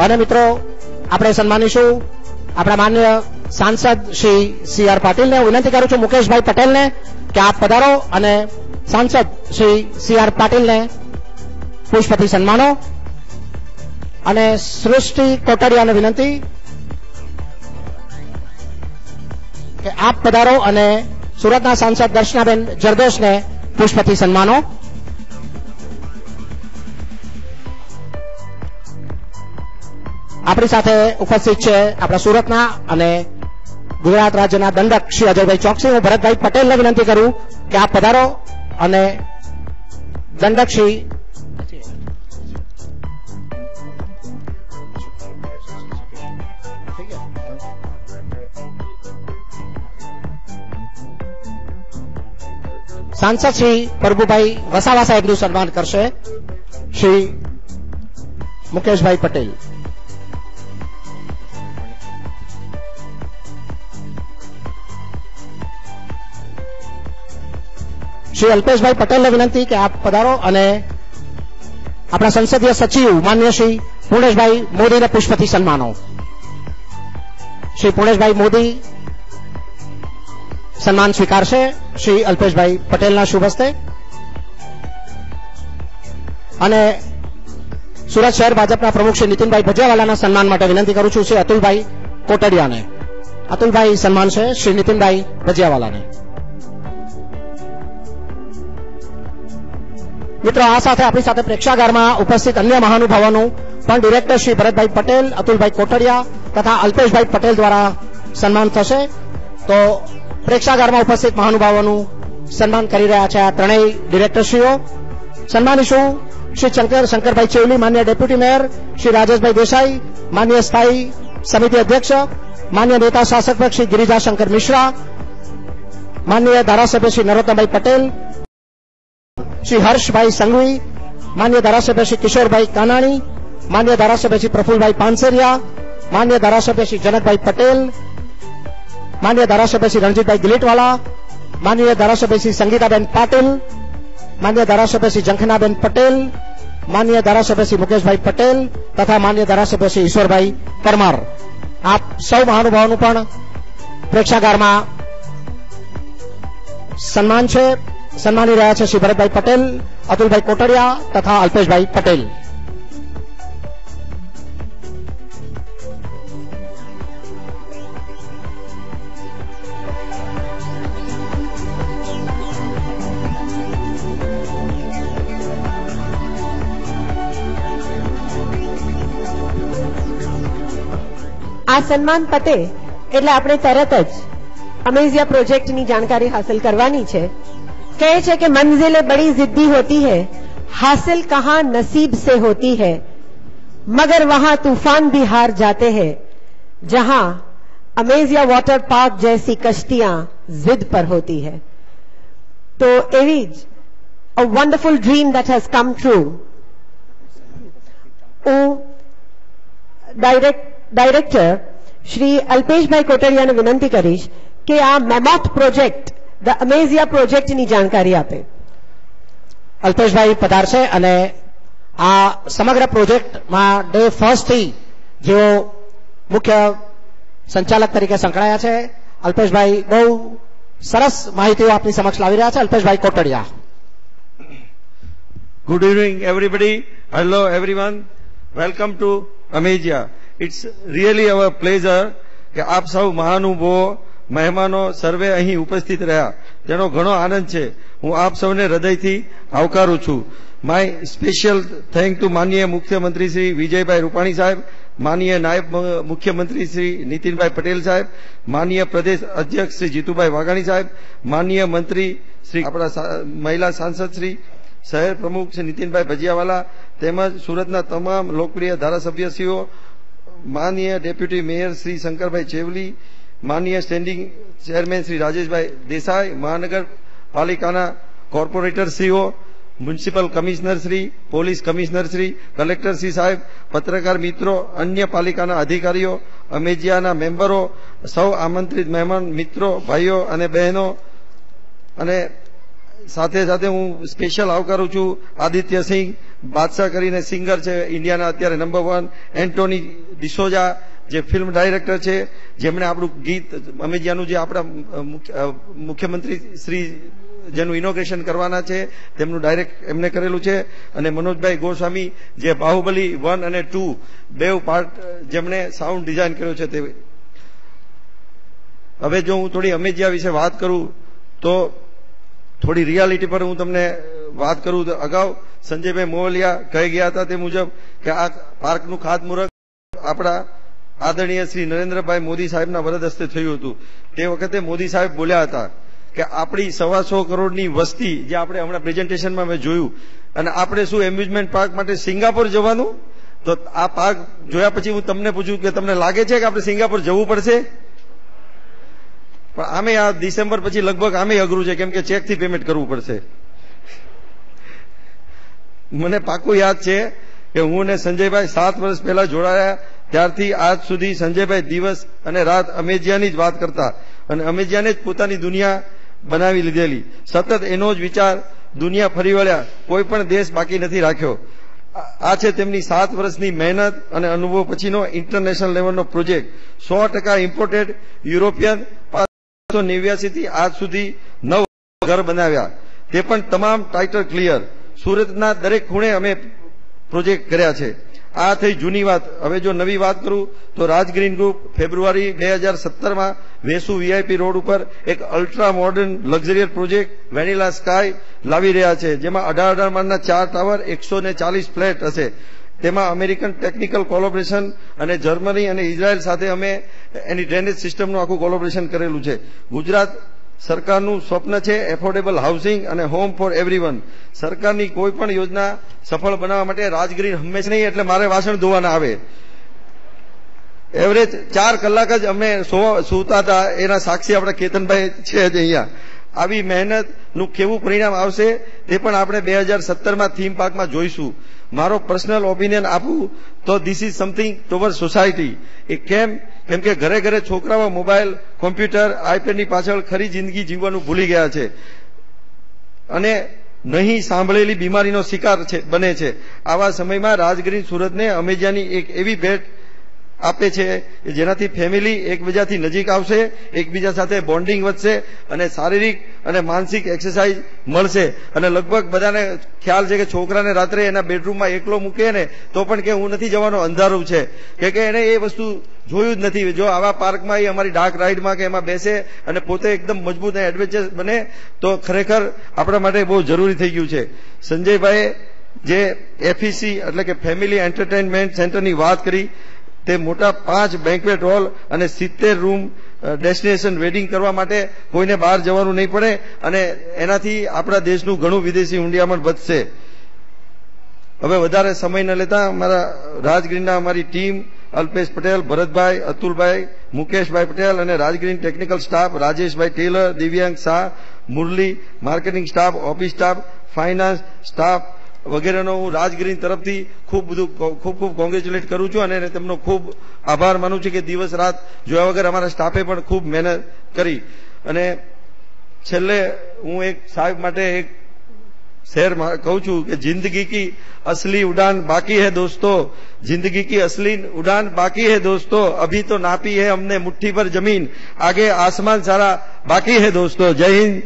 અને મિત્રો, આપણે સન્માનીશું આપણા માન્ય સાંસદ શ્રી સી આર પાટીલને. હું વિનંતી કરું છું મુકેશભાઈ પટેલને કે આપ પધારો અને સાંસદ શ્રી સી આર પાટીલને પુષ્પથી સન્માનો. અને સૃષ્ટિ કોટડિયાને વિનંતી કે આપ પધારો અને સુરતના સાંસદ દર્શનાબેન જરદોશને પુષ્પથી સન્માનો. આપણી સાથે ઉપસ્થિત છે આપણા સુરતના અને ગુજરાત રાજ્યના દંડક શ્રી અજયભાઈ ચોકસી. હું ભરતભાઈ પટેલને વિનંતી કરું કે આપ પધારો અને દંડક શ્રી સાંસદ શ્રી પ્રભુભાઈ વસાવા સાહેબનું સન્માન કરશે. શ્રી મુકેશભાઈ પટેલ. શ્રી અલ્પેશભાઈ પટેલને વિનંતી કે આપ પધારો અને આપણા સંસદીય સચિવ માન્ય શ્રી પૂર્ણેશભાઈ મોદીને પુષ્પથી સન્માનો. શ્રી પૂર્ણેશભાઈ મોદી સન્માન સ્વીકારશે શ્રી અલ્પેશભાઈ પટેલના શુભ હસ્તે. અને સુરત શહેર ભાજપના પ્રમુખ શ્રી નીતિનભાઈ ભજિયાવાલાના સન્માન માટે વિનંતી કરું છું શ્રી અતુલભાઈ કોટડિયાને. અતુલભાઈ સન્માન છે શ્રી નીતિનભાઈ ભજિયાવાલાને. મિત્રો, આ સાથે આપણી સાથે પ્રેક્ષાગારમાં ઉપસ્થિત અન્ય મહાનુભાવોનું પણ ડિરેક્ટર શ્રી ભરતભાઈ પટેલ, અતુલભાઈ કોટડિયા તથા અલ્પેશભાઈ પટેલ દ્વારા સન્માન થશે. તો પ્રેક્ષાગારમાં ઉપસ્થિત મહાનુભાવોનું સન્માન કરી રહ્યા છે આ ત્રણેય ડિરેક્ટરશ્રીઓ. સન્માનીશું શ્રી શંકર, શંકરભાઈ ચેવલી, માન્ય ડેપ્યુટી મેયર શ્રી રાજેશભાઈ દેસાઈ, માન્ય સ્થાયી સમિતિ અધ્યક્ષ, માન્ય નેતા શાસક પક્ષ શ્રી ગિરિજાશંકર મિશ્રા, માન્ય ધારાસભ્ય શ્રી નરોત્તમભાઈ પટેલ, શ્રી હર્ષભાઈ સંઘવી, માન્ય ધારાસભ્ય શ્રી કિશોરભાઈ કાનાણી, માન્ય ધારાસભ્ય શ્રી પ્રફુલભાઈ પાનસેરિયા, માન્ય ધારાસભ્ય શ્રી જનકભાઈ પટેલ માન્ય ધારાસભ્ય શ્રી રણજીતભાઈ ગિલીટવાલા માન્ય ધારાસભ્ય શ્રી સંગીતાબેન પાટીલ માન્ય ધારાસભ્ય શ્રી જંખનાબેન પટેલ માન્ય ધારાસભ્ય શ્રી મુકેશભાઈ પટેલ તથા માન્ય ધારાસભ્ય શ્રી ઈશ્વરભાઈ પરમાર આપ સૌ મહાનુભાવોનું પણ પ્રેક્ષાગારમાં સન્માન છે સન્માની રહ્યા છે શ્રી ભરતભાઈ પટેલ અતુલભાઈ કોટડિયા તથા અલ્પેશભાઈ પટેલ आ સન્માન पते एट अपने तरत अमेजिया प्रोजेक्ट की जानकारी हासिल करने कहे कि છે बड़ी जिद्दी होती है हासिल कहाँ नसीब से होती है मगर वहाँ तूफ़ान भी हार जाते हैं जहाँ अमेजिया वॉटर पार्क जैसी कश्तियाँ जिद पर होती है तो aves a wonderful dream that has come true direct director Shri Alpeshbhai કોટડિયાને વિનંતી કરીશ કે આ મેમોથ પ્રોજેક્ટ ધ અમેઝિયા પ્રોજેક્ટની જાણકારી આપે અલ્પેશભાઈ પધારશે અને આ સમગ્ર પ્રોજેક્ટમાં ડે ફર્સ્ટથી જેઓ મુખ્ય સંચાલક તરીકે સંકળાયા છે। અલ્પેશભાઈ બહુ સરસ માહિતીઓ આપની સમક્ષ લાવી રહ્યા છે। Alpeshbhai Kotadiya. Good evening everybody hello everyone welcome to Amesia. It's really our pleasure કે આપ સૌ મહાનુભવો, મહેમાનો સર્વે અહીં ઉપસ્થિત રહ્યા. તેનો ઘણો આનંદ છે. હું આપ સૌને હૃદયથી આવકારું છું. માય સ્પેશિયલ થેન્ક ટુ માનનીય મુખ્યમંત્રી શ્રી વિજયભાઈ રૂપાણી સાહેબ, માનનીય નાયબ મુખ્યમંત્રી શ્રી નીતિનભાઈ પટેલ સાહેબ, માનનીય પ્રદેશ અધ્યક્ષ શ્રી જીતુભાઈ વાઘાણી સાહેબ, માનનીય મંત્રી શ્રી આપણા મહિલા સાંસદ શ્રી શહેર પ્રમુખ શ્રી નીતિનભાઈ ભજીયાવાલા, તેમજ સુરતના તમામ લોકપ્રિય ધારાસભ્યશ્રીઓ માનનીય ડેપ્યુટી મેયર શ્રી શંકરભાઈ ચેવલી માનનીય સ્ટેન્ડિંગ ચેરમેન શ્રી રાજેશભાઈ દેસાઈ મહાનગરપાલિકાના કોર્પોરેટરશ્રીઓ મ્યુનિસિપલ કમિશનરશ્રી પોલીસ કમિશનરશ્રી કલેક્ટરશ્રી કલેક્ટર શ્રી સાહેબ પત્રકાર મિત્રો અન્ય પાલિકાના અધિકારીઓ અમેજિયાના મેમ્બરો સૌ આમંત્રિત મહેમાન મિત્રો ભાઈઓ અને બહેનો અને સાથે સાથે હું સ્પેશિયલ આવકારું છું આદિત્ય સિંહ બાદશાહ કરીને સિંગર છે ઇન્ડિયાના અત્યારે નંબર વન એન્ટોની ડિસોજા જે ફિલ્મ ડાયરેક્ટર છે, જેમણે આપણું ગીત, અમેજિયાનું જે આપણા મુખ્યમંત્રી શ્રી જેનું ઇનોગ્રેશન કરવાના છે, તેમનું ડાયરેક્ટ એમને કરેલું છે. અને મનોજભાઈ ગોસ્વામી જે બાહુબલી વન અને ટુ બેવ પાર્ટ જેમણે સાઉન્ડ ડિઝાઇન કર્યો છે તે. હવે જો હું થોડી અમેજિયા વિશે વાત કરું, તો થોડી રિયાલિટી પર હું તમને વાત કરું તો અગાઉ સંજયભાઈ મોવલિયા કહી ગયા હતા તે મુજબ કે આ પાર્કનું ખાતમુહૂર્ત આપણા આદરણીય શ્રી નરેન્દ્રભાઈ મોદી સાહેબના વરદ હસ્તે થયું હતું. તે વખતે મોદી સાહેબ બોલ્યા હતા કે આપણી સવા સો કરોડની વસ્તી જે આપણે હમણાં પ્રેઝન્ટેશનમાં મેં જોયું અને આપણે શું એમ્યુઝમેન્ટ પાર્ક માટે સિંગાપોર જવાનું? તો આ પાર્ક જોયા પછી હું તમને પૂછું કે તમને લાગે છે કે આપણે સિંગાપોર જવું પડશે? પણ આમે આ ડિસેમ્બર પછી લગભગ આમે અઘરું છે, કેમ કે ચેકથી પેમેન્ટ કરવું પડશે. મને પાકું યાદ છે કે હું ને સંજયભાઈ સાત વર્ષ પહેલા જોડાયા, ત્યારથી આજ સુધી સંજયભાઈ દિવસ અને રાત અમેજિયાની જ વાત કરતા અને અમેજિયાને જ પોતાની દુનિયા બનાવી લીધેલી. સતત એનો જ વિચાર દુનિયા ફરી વળ્યા, કોઈ પણ દેશ બાકી નથી રાખ્યો. આ- છે તેમની સાત વર્ષની મહેનત અને અનુભવ પછીનો ઇન્ટરનેશનલ લેવલનો પ્રોજેક્ટ સો ટકા ઇમ્પોર્ટેડ યુરોપિયન પાંચસો નેવ્યાસી થી આજ સુધી નવ ઘર બનાવ્યા. તે પણ તમામ ટાઇટલ ક્લિયર સુરતના દરેક ખૂણે અમે પ્રોજેક્ટ કર્યા છે. આ થઈ જૂની વાત. હવે જો નવી વાત કરું, તો રાજ ગ્રીન ગ્રુપ ફેબ્રુઆરી બે હજાર સત્તરમાં વેસુ વીઆઈપી રોડ ઉપર એક ultra modern luxurious project vanilla sky લાવી રહ્યા છે. જેમાં અઢાર અઢાર માળના ચાર ટાવર એકસો ને ચાલીસ ફ્લેટ હશે. તેમાં અમેરિકન ટેકનિકલ કોલોબરેશન અને જર્મની અને ઇઝરાયલ સાથે અમે એની ડ્રેનેજ સિસ્ટમનું આખું કોલોબરેશન કરેલું છે. ગુજરાત સરકારનું સ્વપ્ન છે એફોર્ડેબલ હાઉસિંગ અને હોમ ફોર એવરીવન. સરકારની કોઈ પણ યોજના સફળ બનાવવા માટે રાજગીરી હંમેશા નહીં, એટલે મારે વાસણ ધોવાના આવે. એવરેજ ચાર કલાક જ અમે સૂતા હતા. એના સાક્ષી આપણા કેતનભાઈ છે જ અહીંયા. આવી મહેનતનું કેવું પરિણામ આવશે તે પણ આપણે બે હજાર સત્તરમાં થીમ પાર્કમાં જોઈશું. મારો પર્સનલ ઓપિનિયન આપું તો this is something toward society એ કેમ? કેમ કે ઘરે ઘરે છોકરાઓ મોબાઈલ કોમ્પ્યુટર આઈપેડની પાછળ ખરી જિંદગી જીવવાનું ભૂલી ગયા છે. અને નહીં સાંભળેલી બીમારીનો શિકાર છે, બને છે. આવા સમયમાં રાજગીરી સુરતને અમેજિયાની એક એવી ભેટ આપે છે જેનાથી ફેમિલી એકબીજાથી નજીક આવશે, એકબીજા સાથે બોન્ડિંગ વધશે અને શારીરિક અને માનસિક એક્સરસાઇઝ મળશે. અને લગભગ બધાને ખ્યાલ છે કે છોકરાને રાત્રે એના બેડરૂમમાં એકલો મૂકે ને તો પણ કે હું નથી જવાનો, અંધારું છે. કે કે એને એ વસ્તુ જોયું જ નથી. જો આવા પાર્કમાં એ અમારી ડાર્ક રાઇડમાં કે એમાં બેસે અને પોતે એકદમ મજબૂત અને એડવેન્ચર બને, તો ખરેખર આપણા માટે બહુ જરૂરી થઈ ગયું છે. સંજયભાઈએ જે એફઈસી એટલે કે ફેમિલી એન્ટરટેનમેન્ટ સેન્ટરની વાત કરી તે મોટા પાંચ બેન્કવેટ હોલ અને સિત્તેર રૂમ ડેસ્ટિનેશન વેડિંગ કરવા માટે કોઈને બહાર જવાનું નહીં પડે અને એનાથી આપણા દેશનું ઘણું વિદેશી ઊંડિયામણ વધશે. હવે વધારે સમય ન લેતા અમારા રાજગીરીના અમારી ટીમ અલ્પેશ પટેલ, ભરતભાઈ, અતુલભાઈ, મુકેશભાઈ પટેલ અને Rajgiri technical staff Rajeshbhai Tailor Divyang Shah, Murli marketing staff office staff finance staff વગેરેનો હું રાજગીરી તરફથી ખૂબ બધું ખૂબ ખૂબ કોંગ્રેચ્યુલેટ કરું છું અને તેમનો ખૂબ આભાર માનું છું કે દિવસ રાત જોયા વગર અમારા સ્ટાફે પણ ખૂબ મહેનત કરી. અને છેલ્લે હું એક સાહેબ માટે એક શહેર કહું છું કે જિંદગી કી અસલી ઉડાન બાકી હૈ દોસ્તો. જિંદગી કી અસલી ઉડાન બાકી હૈ દોસ્તો. અભી તો નાપી હૈ અમને મુઠ્ઠી પર જમીન. આગે આસમાન સારા બાકી હૈ દોસ્તો. જય હિન્દ.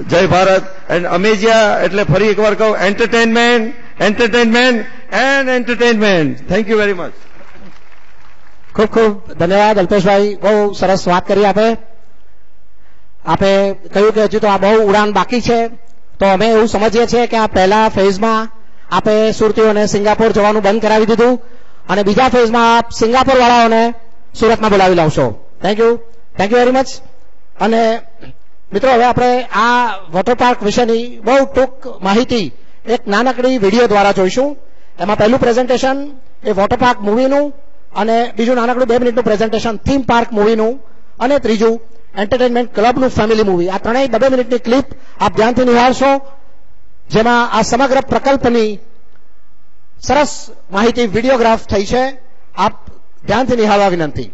જય ભારત. એન્ડ અમેજિયા એટલે ફરી એકવાર કહું entertainment entertainment and entertainment thank you very much ખૂબ ખૂબ ધન્યવાદ, અલ્પેશભાઈ. બહુ સરસ વાત કરી આપે. આપે કહ્યું કે હજુ તો આ બહુ ઉડાન બાકી છે. તો અમે એવું સમજીએ છીએ કે આ પહેલા ફેઝમાં આપે સુરતીઓને સિંગાપોર જવાનું બંધ કરાવી દીધું. અને બીજા ફેઝમાં આપ સિંગાપોર વાળાઓને સુરતમાં બોલાવી લાવશો. Thank you thank you very much અને મિત્રો, હવે આપણે આ વોટર પાર્ક વિશેની બહુ ટૂંક માહિતી, એક નાનકડી વીડિયો દ્વારા જોઈશું. એમાં પહેલું પ્રેઝન્ટેશન એ વોટર પાર્ક મૂવીનું અને બીજું નાનકડું બે મિનિટનું પ્રેઝન્ટેશન થીમ પાર્ક મૂવીનું અને ત્રીજું એન્ટરટેનમેન્ટ ક્લબનું ફેમિલી મૂવી આ ત્રણેય બે મિનિટની ક્લિપ આપ ધ્યાનથી નિહાળશો, જેમાં આ સમગ્ર પ્રકલ્પની સરસ માહિતી વિડીયોગ્રાફ થઈ છે. આપ ધ્યાનથી નિહાળવા વિનંતી.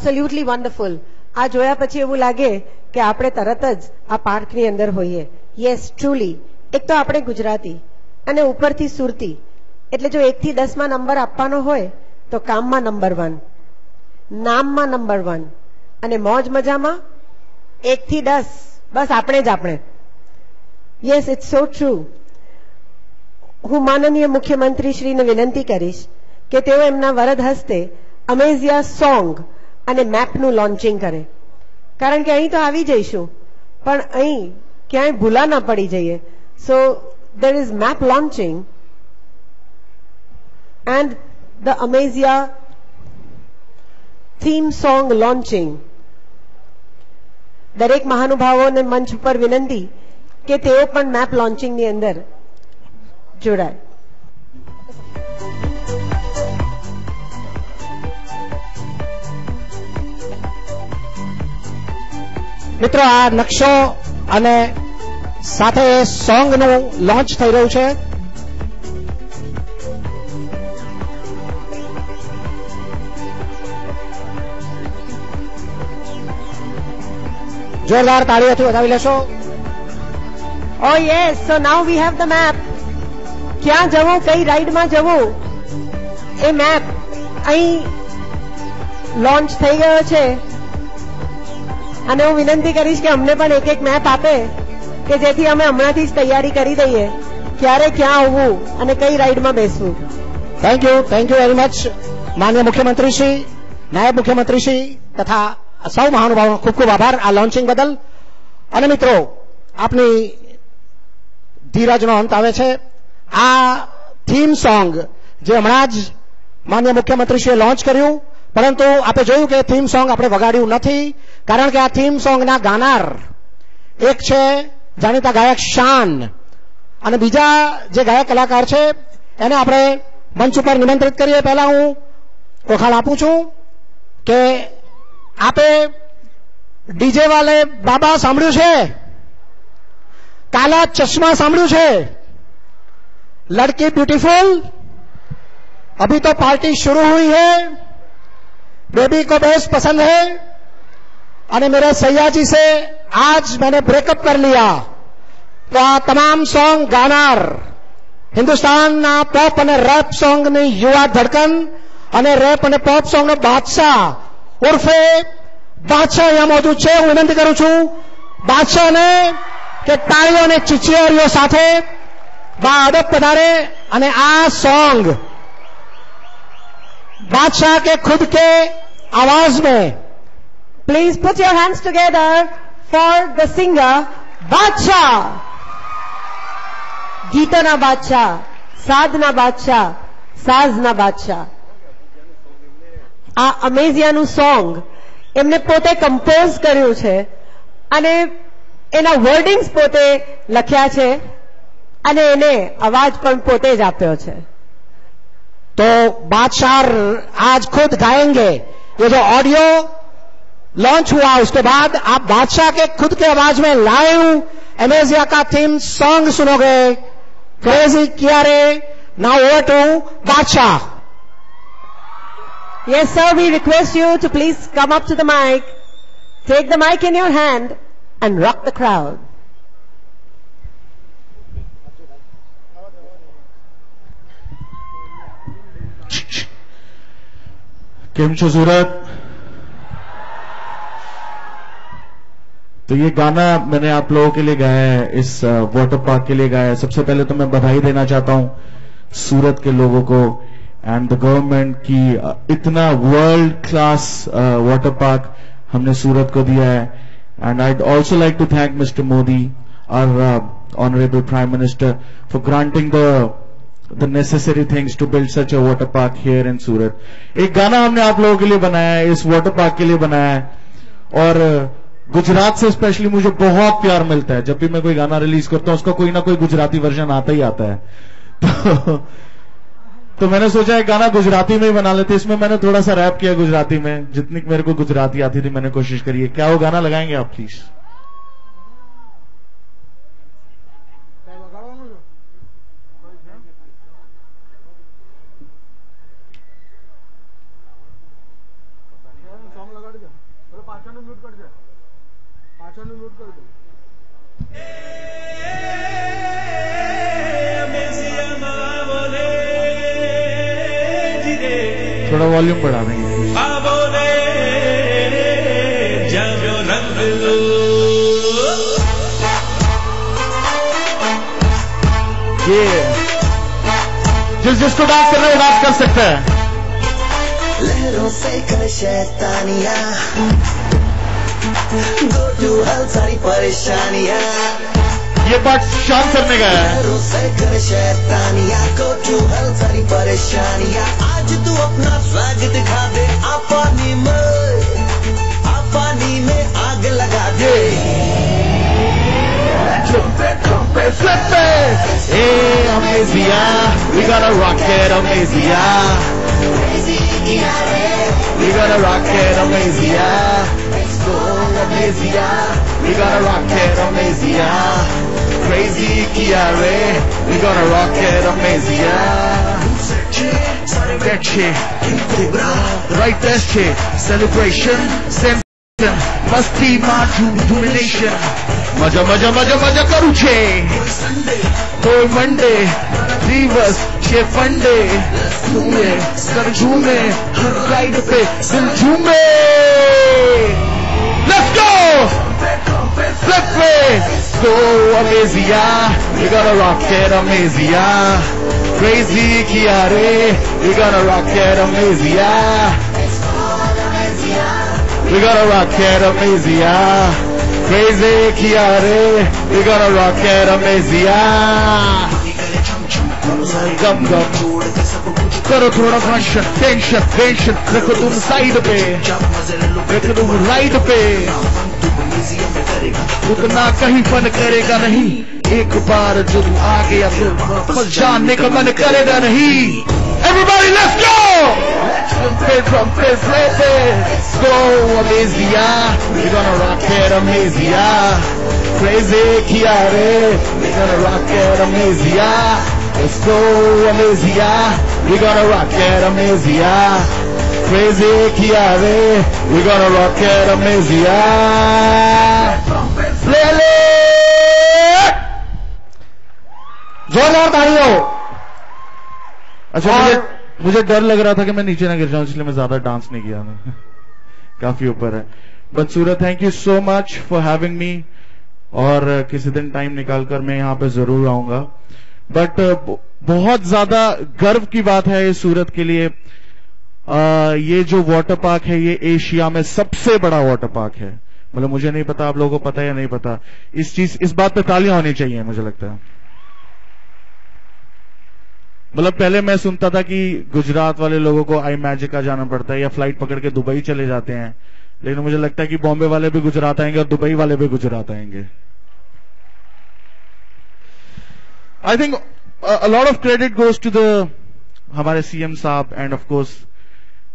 એબ્સોલ્યુટલી વન્ડરફુલ આ જોયા પછી એવું લાગે કે આપણે તરત જ આ પાર્કની અંદર હોઈએ. યસ ટ્રુલી એક તો આપણે ગુજરાતી અને ઉપરથી સુરતી. એટલે જો એકથી દસમાં નંબર આપવાનો હોય, તો કામમાં નંબર વન નામમાં નંબર વન અને મોજ મજામાં એકથી દસ. બસ આપણે જ આપણે. યસ ઇટ્સ સો ટ્રુ હું માનનીય મુખ્યમંત્રી શ્રીને વિનંતી કરીશ કે તેઓ એમના વરદ હસ્તે અમેઝિયા સોંગ અને મેપનું લોન્ચિંગ કરે. કારણ કે અહીં તો આવી જઈશું, પણ અહીં ક્યાંય ભૂલા ના પડી જઈએ. So there is map launching and the Amazia theme song launching દરેક મહાનુભાવોને મંચ ઉપર વિનંતી કે તેઓ પણ મેપ લોન્ચિંગની અંદર જોડાય. મિત્રો, આ નકશો અને સાથે સોંગનું લોન્ચ થઈ રહ્યું છે. જોરદાર તાળીઓથી વધાવી લેશો. ઓ yes so now we have the map ક્યાં જવું, કઈ રાઈડમાં જવું, એ મેપ અહીં લોન્ચ થઈ ગયો છે. અને હું વિનંતી કરીશ કે અમને પણ એક એક મેપ આપે કે જેથી અમે હમણાંથી જ તૈયારી કરી દઈએ, ક્યારે ક્યાં આવવું અને કઈ રાઈડમાં બેસવું. Thank you thank you very much માન્ય મુખ્યમંત્રી શ્રી, નાયબ મુખ્યમંત્રી શ્રી, તથા સૌ મહાનુભાવો ખૂબ ખૂબ આભાર આ લોન્ચિંગ બદલ. અને મિત્રો, આપની ધીરજનો અંત આવે છે. આ થીમ સોંગ જે હમણાં જ માન્ય મુખ્યમંત્રીશ્રીએ લોન્ચ કર્યું પરંતુ આપણે જોયું કે થીમ સોંગ આપણે વગાડ્યું નથી, કારણ કે આ થીમ સોંગના ગાનાર એક છે જાણીતા ગાયક શાન. અને બીજા જે ગાયક કલાકાર છે, એને આપણે મંચ ઉપર નિમંત્રિત કરીએ. પહેલા હું ઓખાળ આપું છું કે આપે ડીજે વાલે બાબા સાંભળ્યું છે? કાલા ચશ્મા સાંભળ્યું છે? લડકી બ્યુટીફુલ? અભી તો પાર્ટી શરૂ હોઈ હૈ. बेबी को बेस पसंद है અને मेरे सैया जी से आज मैंने ब्रेकअप कर लिया તો આ તમામ સોંગ ગાનાર હિન્દુસ્તાનના પોપ અને રેપ સોંગની યુવા ધડકન અને રેપ અને પોપ સોંગનો બાદશાહ ઉર્ફે બાદશાહ અહીંયા મોજૂદ છે હું વિનંતી કરું છું બાદશાહને કે તાળીઓ અને ચીચીઓરીઓ સાથે बादक पधारे અને આ सॉन्ग बादशाह के खुद के आवाज में Please put your hands together for the singer Badsha. ગીતોના બાદશાહ સાધના બાદશાહ સાઝના બાદશાહ આ અમેઝિયાનું સોંગ એમને પોતે કમ્પોઝ કર્યું છે અને એના વર્ડિંગ્સ પોતે લખ્યા છે અને એને અવાજ પણ પોતે જ આપ્યો છે तो बादशाह आज खुद गाएँगे ये जो ऑडियो लॉन्च हुआ उसके बाद आप बादशाह के खुद के आवाज़ में लाइव एमेजिया का थीम सॉन्ग सुनोगे क्रेजी किया रे now over to Badshah Yes, sir, we request you to please come up to the mic, take the mic in your hand, and rock the crowd. કેમ છો सूरत तो ये गाना मैंने आप लोगों के लिए गाया है इस वाटर पार्क के लिए गाया है सबसे पहले तो मैं बधाई देना चाहता हूं सूरत के लोगों को एंड द गवर्नमेंट की अ, इतना वर्ल्ड क्लास वाटर पार्क हमने सूरत को दिया है and I also like to thank mister Modi और honourable prime minister for granting the the necessary things to build such a water park here in Surat एक गाना हमने आप लोगों के लिए बनाया है इस वाटर पार्क के लिए बनाया है। और गुजरात से स्पेशली मुझे बहुत प्यार मिलता है। जब भी मैं कोई गाना रिलीज़ करता हूँ उसका कोई ना कोई गुजराती वर्जन आता ही आता है। तो, तो मैंने सोचा एक गाना गुजराती में ही बना लेते इसमें मैंने थोड़ा सा रैप किया गुजराती में। जितनी मेरे को गुजराती आती थी मैंने कोशिश करी है। क्या वो गाना लगाएँगे आप प्लीज़ वॉल्यूम बढ़ा देंगे। ये जिस जिसको डांस करना है वो डांस कर सकता है। लहरों से कर शैतानिया दो सारी परेशानियाँ। ये पार्ट शाम सर ने गाया है परेशानियाँ आज तू अपना स्वैग दिखा दे आ में आ में आग लगा दे Hey, Amazia, we gonna rock it, Amazia. We gonna rock it, Amazia. Let's go, Amazia. We gonna rock it, Amazia. Crazy Chiare we gonna rock it, amazing That shit, right test celebration, be my jubilation. મજા મજા મજા મજા કરું છે કોઈ Monday દિવસ છે funday ઝૂમે સર ઝૂમે હર રાઈડ पे દિલ ઝૂમે Let's go! Flip it! Go Amazia! We gonna rock it Amazia! Crazy Kiare! We gonna rock it Amazia! We gonna rock it Amazia! Crazy Kiare! We gonna rock it Amazia! Gum gum. करो थोड़ा function tension tension रखो तुम side पे रखो तुम ride पे उतना कहीं फन करेगा नहीं एक बार जो तू आ गया तो बस जानने का मन करेगा नहीं Everybody let's go! Trumpet, trumpet, trumpet. Let's go, Amazia. We're gonna rock it, Amazia. Crazy Kiare. We're gonna rock it, Amazia. Let's go, Amazia. We're gonna rock it, Amazia. Crazy Kiare. We're gonna rock it, ले ले जोरदार तालियों अच्छा मुझे मुझे डर लग रहा था कि मैं नीचे ना गिर जाऊँ इसलिए मैं ज़्यादा डांस नहीं किया मैं काफ़ी ऊपर है। But Surat thank you so much for having me और किसी दिन टाइम निकालकर मैं यहाँ पे ज़रूर आऊँगा। uh, बट बहुत ज़्यादा गर्व की बात है ये सूरत के लिए। आ, ये जो वाटर पार्क है ये एशिया में सबसे बड़ा वाटर पार्क है। मतलब मुझे नहीं पता, आप लोगों को पता या नहीं पता, इस चीज़, इस बात पे तालियाँ होनी चाहिए, मुझे लगता है। मतलब पहले मैं सुनता था कि गुजरात वाले लोगों को आई मैजिक का जाना पड़ता है या फ़्लाइट पकड़ के दुबई चले जाते हैं, लेकिन मुझे लगता है कि बॉम्बे वाले भी गुजरात आएँगे और दुबई वाले भी गुजरात आएँगे। I think a lot of credit goes to the हमारे सीएम साहब and of course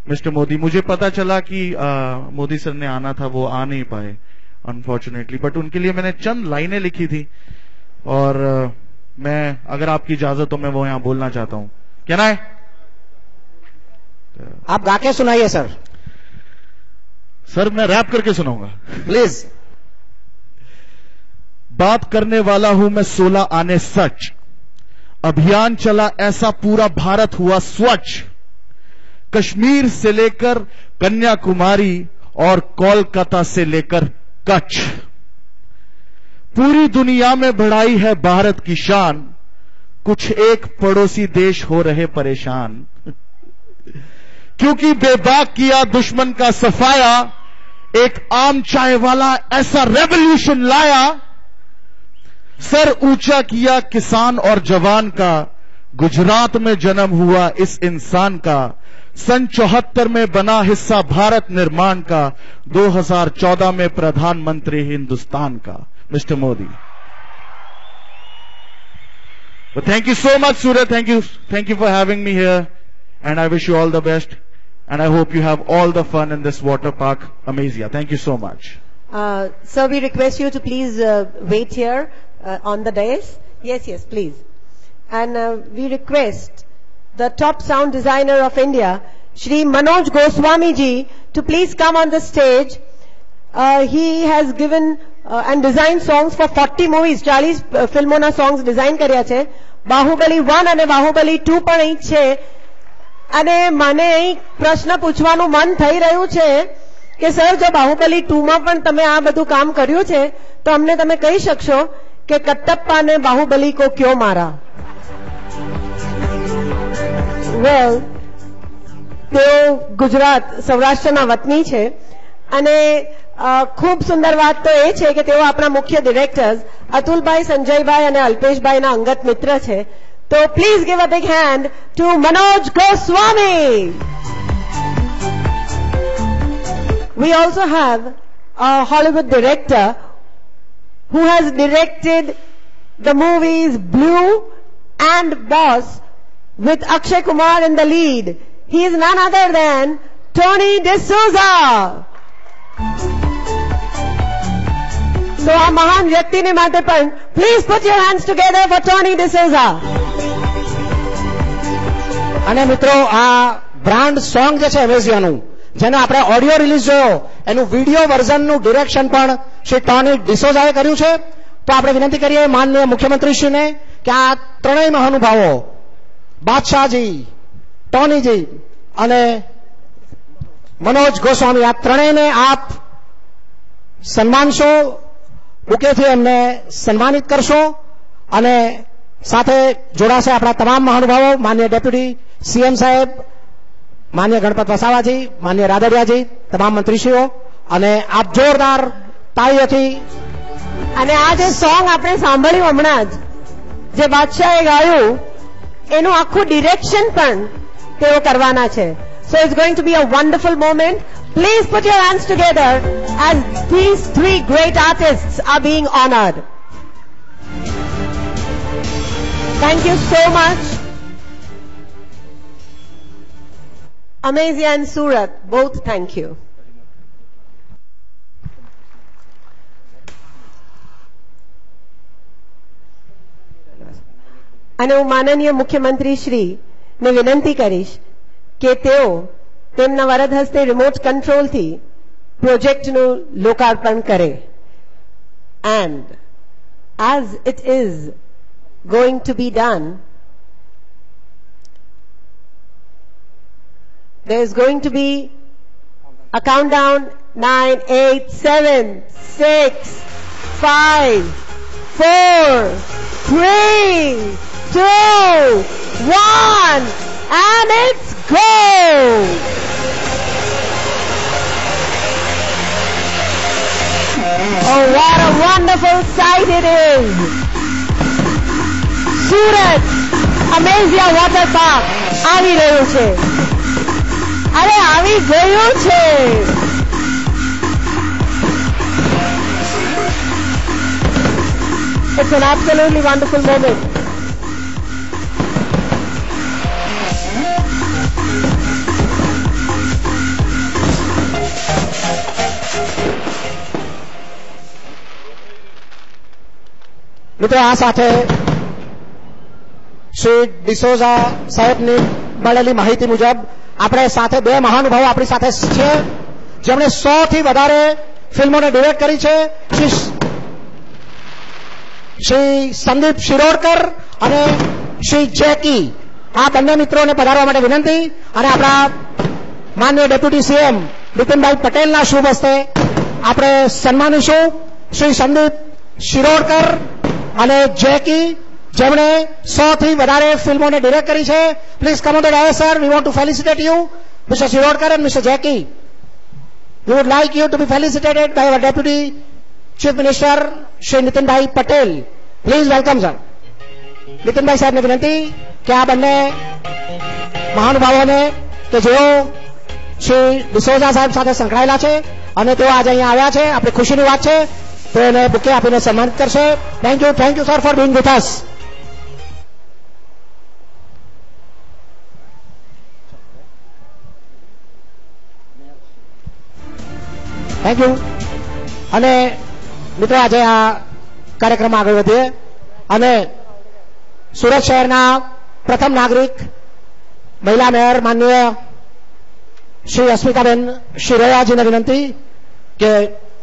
mister Modi मुझे पता चला कि मोदी सर ने आना था वो आ नहीं पाए अनफॉर्चुनेटली बट उनके लिए मैंने चंद लाइनें लिखी थी। और uh, मैं अगर आपकी इजाज़त हो मैं वो यहाँ बोलना चाहता हूँ। क्या ना है आप गा के सुनाइए सर। सर मैं रैप करके सुनाऊँगा। प्लीज़ बात करने वाला हूँ मैं सोलह आने सच। अभियान चला ऐसा पूरा भारत हुआ स्वच्छ। कश्मीर से लेकर कन्याकुमारी और कोलकाता से लेकर कच्छ। पूरी दुनिया में बढ़ाई है भारत की शान। कुछ एक पड़ोसी देश हो रहे परेशान। क्योंकि बेबाक किया दुश्मन का सफाया, एक आम चाय वाला ऐसा रेवोल्यूशन लाया, सर ऊँचा किया किसान और जवान का, गुजरात में जन्म हुआ इस इंसान का सन चौहत्तर में बना हिस्सा भारत निर्माण का 2014 में प्रधानमंत्री हिंदुस्तान का mister Modi But thank you so much, Surya. Thank you, thank you for having me here, and I wish you all the best. And I hope you have all the fun in this water park, Amazia. Thank you so much. Uh, sir, we request you to please uh, wait here uh, on the dais. Yes, yes, please. And uh, we request the top sound designer of India, Shri Manoj Goswami ji, to please come on the stage. Uh, he has given and design songs for 40 movies, 40 ફિલ્મોના songs design કર્યા છે બાહુબલી 1 અને બાહુબલી 2 પણ અહીં છે અને મને અહીં પ્રશ્ન પૂછવાનું મન થઈ રહ્યું છે કે સર જો બાહુબલી 2 માં પણ તમે આ બધું કામ કર્યું છે તો અમને તમે કહી શકશો કે કટ્ટપ્પાને બાહુબલી કો ક્યો મારા વેલ તેઓ ગુજરાત, સૌરાષ્ટ્રના વતની છે. અને ખૂબ સુંદર વાત તો એ છે કે તેઓ આપણા મુખ્ય ડિરેક્ટર્સ અતુલભાઈ સંજયભાઈ અને અલ્પેશભાઈના અંગત મિત્ર છે. તો please give a big hand to Manoj Goswami We also have a Hollywood director who has directed the movies Blue and Boss with Akshay Kumar in the lead. He is none other than Tony D'Souza. So આ મહાન વ્યક્તિને માટે પણ please put your hands together for Tony અને મિત્રો, આ brand song જે છે એમેઝિયાનું જેનો આપણે ઓડિયો રિલીઝ જોયો, એનું વીડિયો વર્ઝનનું ડિરેક્શન પણ શ્રી ટોની ડિસોઝાએ કર્યું છે તો આપણે વિનંતી કરીએ માનનીય મુખ્યમંત્રીશ્રીને કે આ ત્રણેય મહાનુભાવો બાદશાહજી, ટોનીજી અને મનોજ ગોસ્વામી, આ ત્રણેયને આપ સન્માનશો બુકેથી એમને સન્માનિત કરશો અને સાથે જોડાશે આપણા તમામ મહાનુભાવો, માન્ય ડેપ્યુટી સીએમ સાહેબ, માન્ય ગણપત વસાવાજી, માન્ય રાદડિયાજી, તમામ મંત્રીશ્રીઓ અને આપ જોરદાર તાળીઓથી અને આ જે સોંગ આપણે સાંભળ્યું હમણાં જ, જે બાદશાહે ગાયું એનું આખું ડિરેક્શન પણ તેઓ કરવાના છે. So it's going to be a wonderful moment please put your hands together as this three great artist are being honoured thank you so much Amazia and Surat, both thank you. અને હું માનનીય મુખ્યમંત્રી શ્રીને વિનંતી કરીશ કે તેઓ તેમના વરદ હસ્તે રિમોટ કંટ્રોલથી પ્રોજેક્ટનું લોકાર્પણ કરે and as it is going to be done There's going to be a countdown. Nine, eight, seven, six, five, four, three, two, one, and it's go! Oh, what a wonderful sight it is! Surat, Amazia Water Park, આવી રહ્યું છે અરે આવી ગયું છે It's an absolutely wonderful moment. મિત્રો આ સાથે શ્રી ડિસોઝા સાહેબની મળેલી માહિતી મુજબ આપણે સાથે બે મહાનુભાવો આપણી સાથે છે. જેમણે સો થી વધારે ફિલ્મોને ડિરેક્ટ કરી છે. શ્રી સંદીપ શિરોડકર અને શ્રી જેકી. આ બંને મિત્રોને પધારવા માટે વિનંતી અને આપણા માન્ય ડેપ્યુટી સીએમ નીતિનભાઈ પટેલના શુભ હસ્તે આપણે સન્માનીશું. શ્રી સંદીપ શિરોડકર અને જેકી જેમણે સો થી વધારે ફિલ્મોને ડિરેક્ટ કરી છે. Please come on the dais sir we want to felicitate you mister Shirodkar and mister Jackie we would like you to be felicitated by our deputy chief minister Shri Nitinbhai Patel please welcome sir Nitinbhai સાહેબને વિનંતી કે આ બંને મહાનુભાવોને કે જેઓ શ્રી ડિસોઝા સાહેબ સાથે સંકળાયેલા છે અને તેઓ આજે અહીંયા આવ્યા છે આપણી ખુશીની વાત છે તો એને બુકે આપીને સન્માનિત કરશે. Thank you thank you sir for being with us thank you અને મિત્રો, આજે આ કાર્યક્રમમાં આગળ વધીએ. અને સુરત શહેરના પ્રથમ નાગરિક, મહિલા મેયર, માનનીય શ્રી અસ્મિતાબેન શિરોયાજીને વિનંતી કે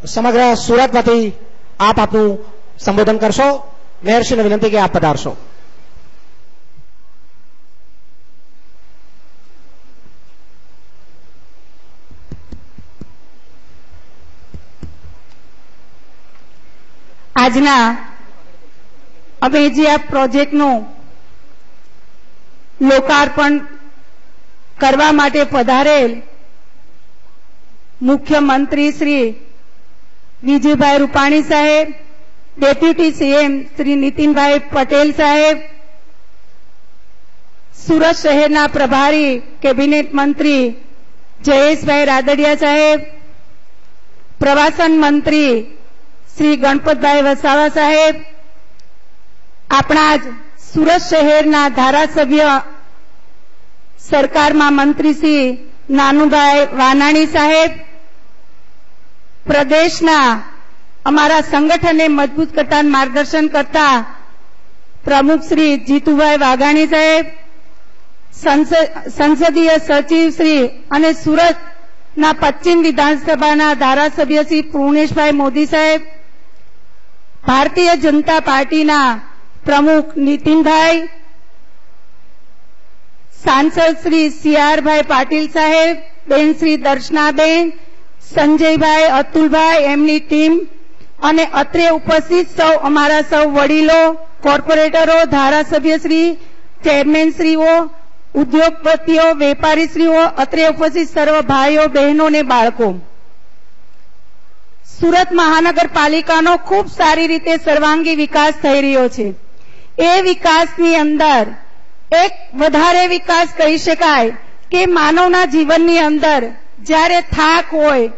સમગ્ર સુરતમાંથી આપ આપનું સંબોધન કરશો. મેયરશ્રીને વિનંતી કે આપ પધારશો. આજના અમે જે આ પ્રોજેક્ટનું લોકાર્પણ કરવા માટે પધારેલ મુખ્યમંત્રી શ્રી વિજયભાઈ રૂપાણી સાહેબ, ડેપ્યુટી સીએમ શ્રી નીતિનભાઈ પટેલ સાહેબ, સુરત શહેરના પ્રભારી કેબિનેટ મંત્રી જયેશભાઈ રાદડિયા સાહેબ, પ્રવાસન મંત્રી શ્રી ગણપતભાઈ વસાવા સાહેબ, આપણા જ સુરત શહેરના ધારાસભ્ય સરકારમાં મંત્રી શ્રી નાનુભાઈ વાનાણી સાહેબ પ્રદેશના અમારા સંગઠનને મજબૂત કરતા માર્ગદર્શન કરતા પ્રમુખ શ્રી જીતુભાઈ વાઘાણી સાહેબ સંસદીય સચિવ શ્રી અને સુરતના પશ્ચિમ વિધાનસભાના ધારાસભ્ય શ્રી પૂર્ણેશભાઈ મોદી સાહેબ, ભારતીય જનતા પાર્ટીના પ્રમુખ નીતિનભાઈ, સાંસદ શ્રી સીઆરભાઈ પાટીલ સાહેબ, બેન શ્રી દર્શનાબેન સંજયભાઈ, અતુલભાઈ, એમની ટીમ અને અત્રે ઉપસ્થિત સૌ અમારા સૌ વડીલો, કોર્પોરેટરો, ધારાસભ્યશ્રી, ચેરમેનશ્રીઓ, ઉદ્યોગપતિઓ, વેપારીશ્રીઓ, અત્રે ઉપસ્થિત સર્વ ભાઈઓ, બહેનો ને બાળકો. સુરત મહાનગરપાલિકાનો ખૂબ સારી રીતે સર્વાંગી વિકાસ થઈ રહ્યો છે. એ વિકાસની અંદર એક વધારે વિકાસ કહી શકાય કે માનવના જીવનની અંદર જ્યારે થાક હોય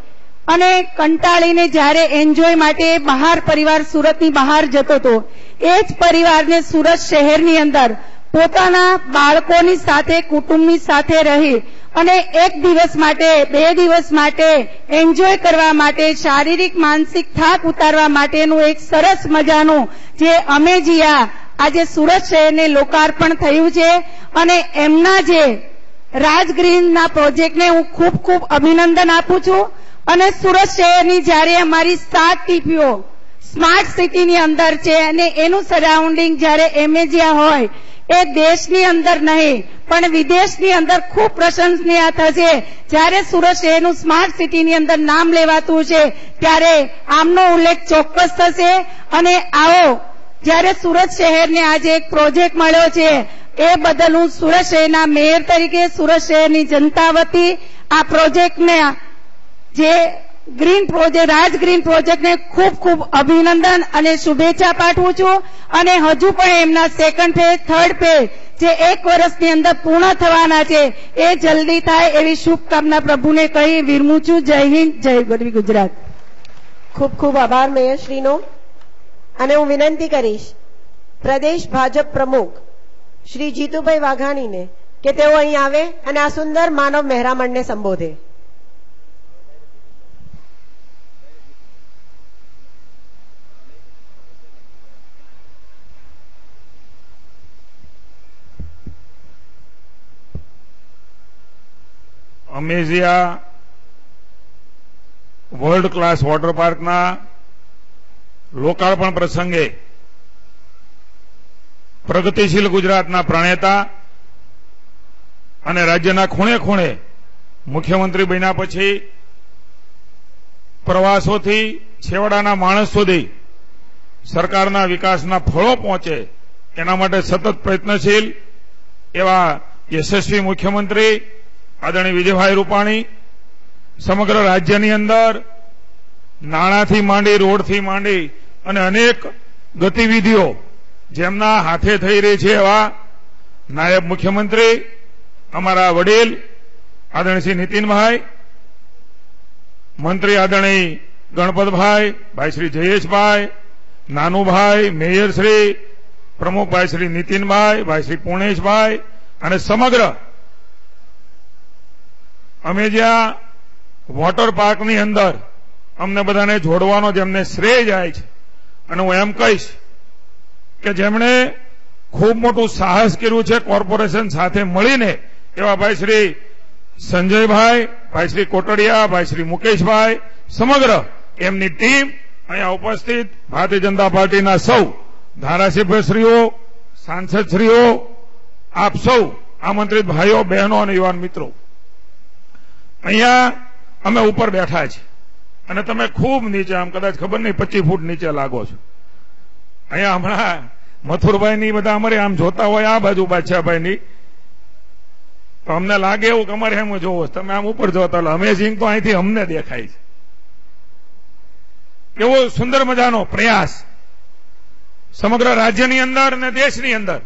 અને કંટાળીને જ્યારે એન્જોય માટે બહાર પરિવાર સુરતની બહાર જતો હતો, એ જ પરિવારને સુરત શહેરની અંદર પોતાના બાળકોની સાથે, કુટુંબની સાથે રહી અને એક દિવસ માટે, બે દિવસ માટે એન્જોય કરવા માટે, શારીરિક, માનસિક થાક ઉતારવા માટેનું એક સરસ મજાનું જે અમે જીયા આજે સુરત શહેરને લોકાર્પણ થયું છે અને એમના જે રાજગ્રીનના પ્રોજેક્ટને હું ખૂબ ખૂબ અભિનંદન આપું છું અને સુરત શહેરની જ્યારે અમારી સાત ટીપીઓ સ્માર્ટ સિટીની અંદર છે અને એનું સરાઉન્ડિંગ જ્યારે એમેજિયા હોય, એ દેશની અંદર નહીં, પણ વિદેશની અંદર ખૂબ પ્રશંસનીય થશે. જ્યારે સુરત શહેરનું સ્માર્ટ સિટીની અંદર નામ લેવાતું છે, ત્યારે આમનો ઉલ્લેખ ચોક્કસ થશે. અને આવો જ્યારે સુરત શહેરને આજે એક પ્રોજેક્ટ મળ્યો છે, એ બદલ હું સુરત શહેરના મેયર તરીકે સુરત શહેરની જનતા વતી આ પ્રોજેક્ટને, જે ગ્રીન પ્રોજેક્ટ રાજ ગ્રીન પ્રોજેક્ટને ખૂબ ખૂબ અભિનંદન અને શુભેચ્છા પાઠવું છું. અને હજુ પણ એમના સેકન્ડ ફેઝ થર્ડ ફેઝ જે એક વર્ષની અંદર પૂર્ણ થવાના છે, એ જલ્દી થાય એવી શુભકામના પ્રભુને કહી વિરમું છું. જય હિન્દ, જય ગરવી ગુજરાત. ખૂબ ખૂબ આભાર, મેયરશ્રીનો. અને હું વિનંતી કરીશ, પ્રદેશ ભાજપ પ્રમુખ શ્રી જીતુભાઈ વાઘાણીને કે તેઓ અહીં આવે અને આ સુંદર માનવ મહેરામણને સંબોધે. અમેઝિયા વર્લ્ડ ક્લાસ વોટર પાર્કના લોકાર્પણ પ્રસંગે પ્રગતિશીલ ગુજરાતના પ્રણેતા અને રાજ્યના ખૂણે ખૂણે મુખ્યમંત્રી બન્યા પછી પ્રવાસોથી છેવાડાના માણસ સુધી સરકારના વિકાસના ફળો પહોંચે એના માટે સતત પ્રયત્નશીલ એવા યશસ્વી મુખ્યમંત્રી આદરણીય વિજયભાઈ રૂપાણી સમગ્ર રાજ્યની અંદર નાણાંથી માંડી રોડથી માંડી અને અનેક ગતિવિધિઓ જેમના હાથે થઈ રહી છે એવા નાયબ મુખ્યમંત્રી, અમારા વડીલ આદરણીય શ્રી નીતિનભાઈ, મંત્રી આદરણીય ગણપતભાઈ, ભાઈ શ્રી જયેશભાઈ, નાનુભાઈ, મેયર શ્રી પ્રમુખભાઈ શ્રી નીતિનભાઈ, ભાઈ શ્રી પૂર્ણેશભાઈ અને સમગ્ર અમે જ્યાં વોટર પાર્કની અંદર અમને બધાને જોડવાનો જેમને શ્રેય જાય છે અને હું એમ કહીશ કે જેમણે ખૂબ મોટું સાહસ કર્યું છે કોર્પોરેશન સાથે મળીને, એવા ભાઈ શ્રી સંજયભાઈ, ભાઈ શ્રી કોટડિયા, ભાઈ શ્રી મુકેશભાઈ, સમગ્ર એમની ટીમ અહીંયા ઉપસ્થિત ભારતીય જનતા પાર્ટીના સૌ ધારાસભ્યશ્રીઓ, સાંસદશ્રીઓ, આપ સૌ આમંત્રિત ભાઈઓ, બહેનો અને યુવાન મિત્રો. અહીંયા અમે ઉપર બેઠા છીએ. અને તમે ખૂબ નીચે, આમ કદાચ ખબર નહીં, પચીસ ફૂટ નીચે લાગો છો. અહીંયા હમણાં મથુરભાઈ ની બધા અમારે આમ જોતા હોય આ બાજુ બાદશાહભાઈ તો અમને લાગે એવું કે અમારે એમ જોવો તમે આમ ઉપર જોતા અમે અમેઝિંગ તો અહીંથી અમને દેખાય છે. એવો સુંદર મજાનો પ્રયાસ. સમગ્ર રાજ્યની અંદર અને દેશની અંદર.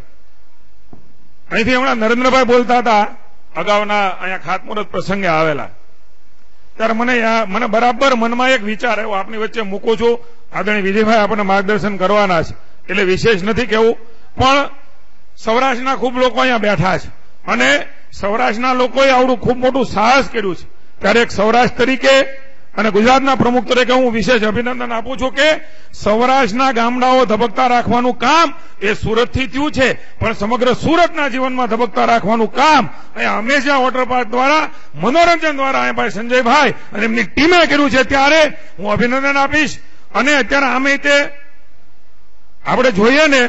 અહીંથી હમણાં નરેન્દ્રભાઈ બોલતા હતા, અગાઉના અહીંયા ખાતમુહૂર્ત પ્રસંગે આવેલા. ત્યારે મને મને બરાબર મનમાં એક વિચાર આવ્યો. આપની વચ્ચે મૂકું છું. આદરણીય વિજયભાઈ, આપણને માર્ગદર્શન કરવાના છે. એટલે વિશેષ નથી કેવું પણ સૌરાષ્ટ્રના ખૂબ લોકો અહીંયા બેઠા છે. અને સૌરાષ્ટ્રના લોકોએ આવડું ખૂબ મોટું સાહસ કર્યું છે. ત્યારે એક સૌરાષ્ટ્ર તરીકે અને ગુજરાતના પ્રમુખ તરીકે હું વિશેષ અભિનંદન આપું છું કે સૌરાષ્ટ્રના ગામડાઓ ધબકતા રાખવાનું કામ એ સુરતથી થયું છે. પણ સમગ્ર સુરતના જીવનમાં ધબકતા રાખવાનું કામ અહીંયા હંમેશા વોટર પાર્ક દ્વારા, મનોરંજન દ્વારા અહીંયા ભાઈ સંજયભાઈ અને એમની ટીમે કર્યું છે. ત્યારે હું અભિનંદન આપીશ. અને અત્યારે આમે તે આપણે જોઈએ ને,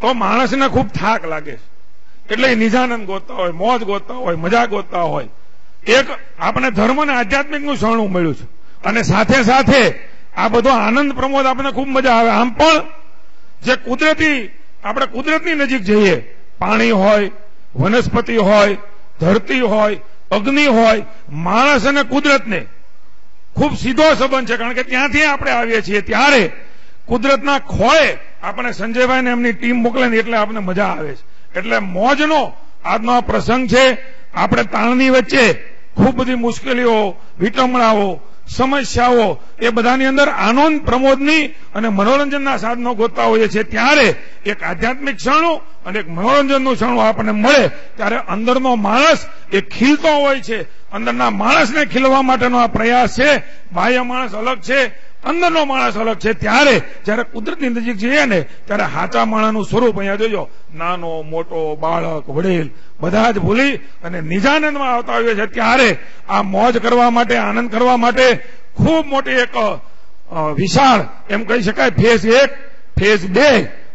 તો માણસને ખૂબ થાક લાગે એટલે નિજાનંદ ગોતતા હોય, મોજ ગોતતા હોય, મજા ગોતતા હોય. એક આપણે ધર્મ અને આધ્યાત્મિકનું શરણું મળ્યું છે. અને સાથે સાથે આ બધો આનંદ પ્રમોદ આપણને ખૂબ મજા આવે. આમ પણ જે કુદરતી, આપણે કુદરતની નજીક જઈએ, પાણી હોય, વનસ્પતિ હોય, ધરતી હોય, અગ્નિ હોય, માણસ અને કુદરતને ખૂબ સીધો સંબંધ છે. કારણ કે ત્યાંથી આપણે આવીએ છીએ. ત્યારે કુદરતના ખોળે આપણે સંજયભાઈને એમની ટીમ મોકલે એટલે આપણને મજા આવે છે. એટલે મોજનો આજનો પ્રસંગ છે. આપણે તાણની વચ્ચે ખૂબ બધી મુશ્કેલીઓ, વિટમણાઓ, સમસ્યાઓ, એ બધાની અંદર આનંદ પ્રમોદની અને મનોરંજનના સાધનો ગોતતા હોઈએ છીએ. ત્યારે એક આધ્યાત્મિક ક્ષણો અને એક મનોરંજનનું ક્ષણો આપણને મળે ત્યારે અંદરનો માણસ એ ખીલતો હોય છે. અંદરના માણસને ખીલવા માટેનો આ પ્રયાસ છે. બાહ્ય માણસ અલગ છે. અંદરનો માણસ અલગ છે. ત્યારે જ્યારે કુદરતની નજીક જઈએ ને, ત્યારે હાચા માણસનું સ્વરૂપ અહીંયા જોજો. નાનો, મોટો, બાળક, વડીલ, બધા જ ભૂલી અને નિજાનંદમાં આવતા હોઈએ છે ત્યારે આ મોજ કરવા માટે, આનંદ કરવા માટે ખૂબ મોટી એક વિશાળ, એમ કહી શકાય, ફેઝ એક, ફેઝ બે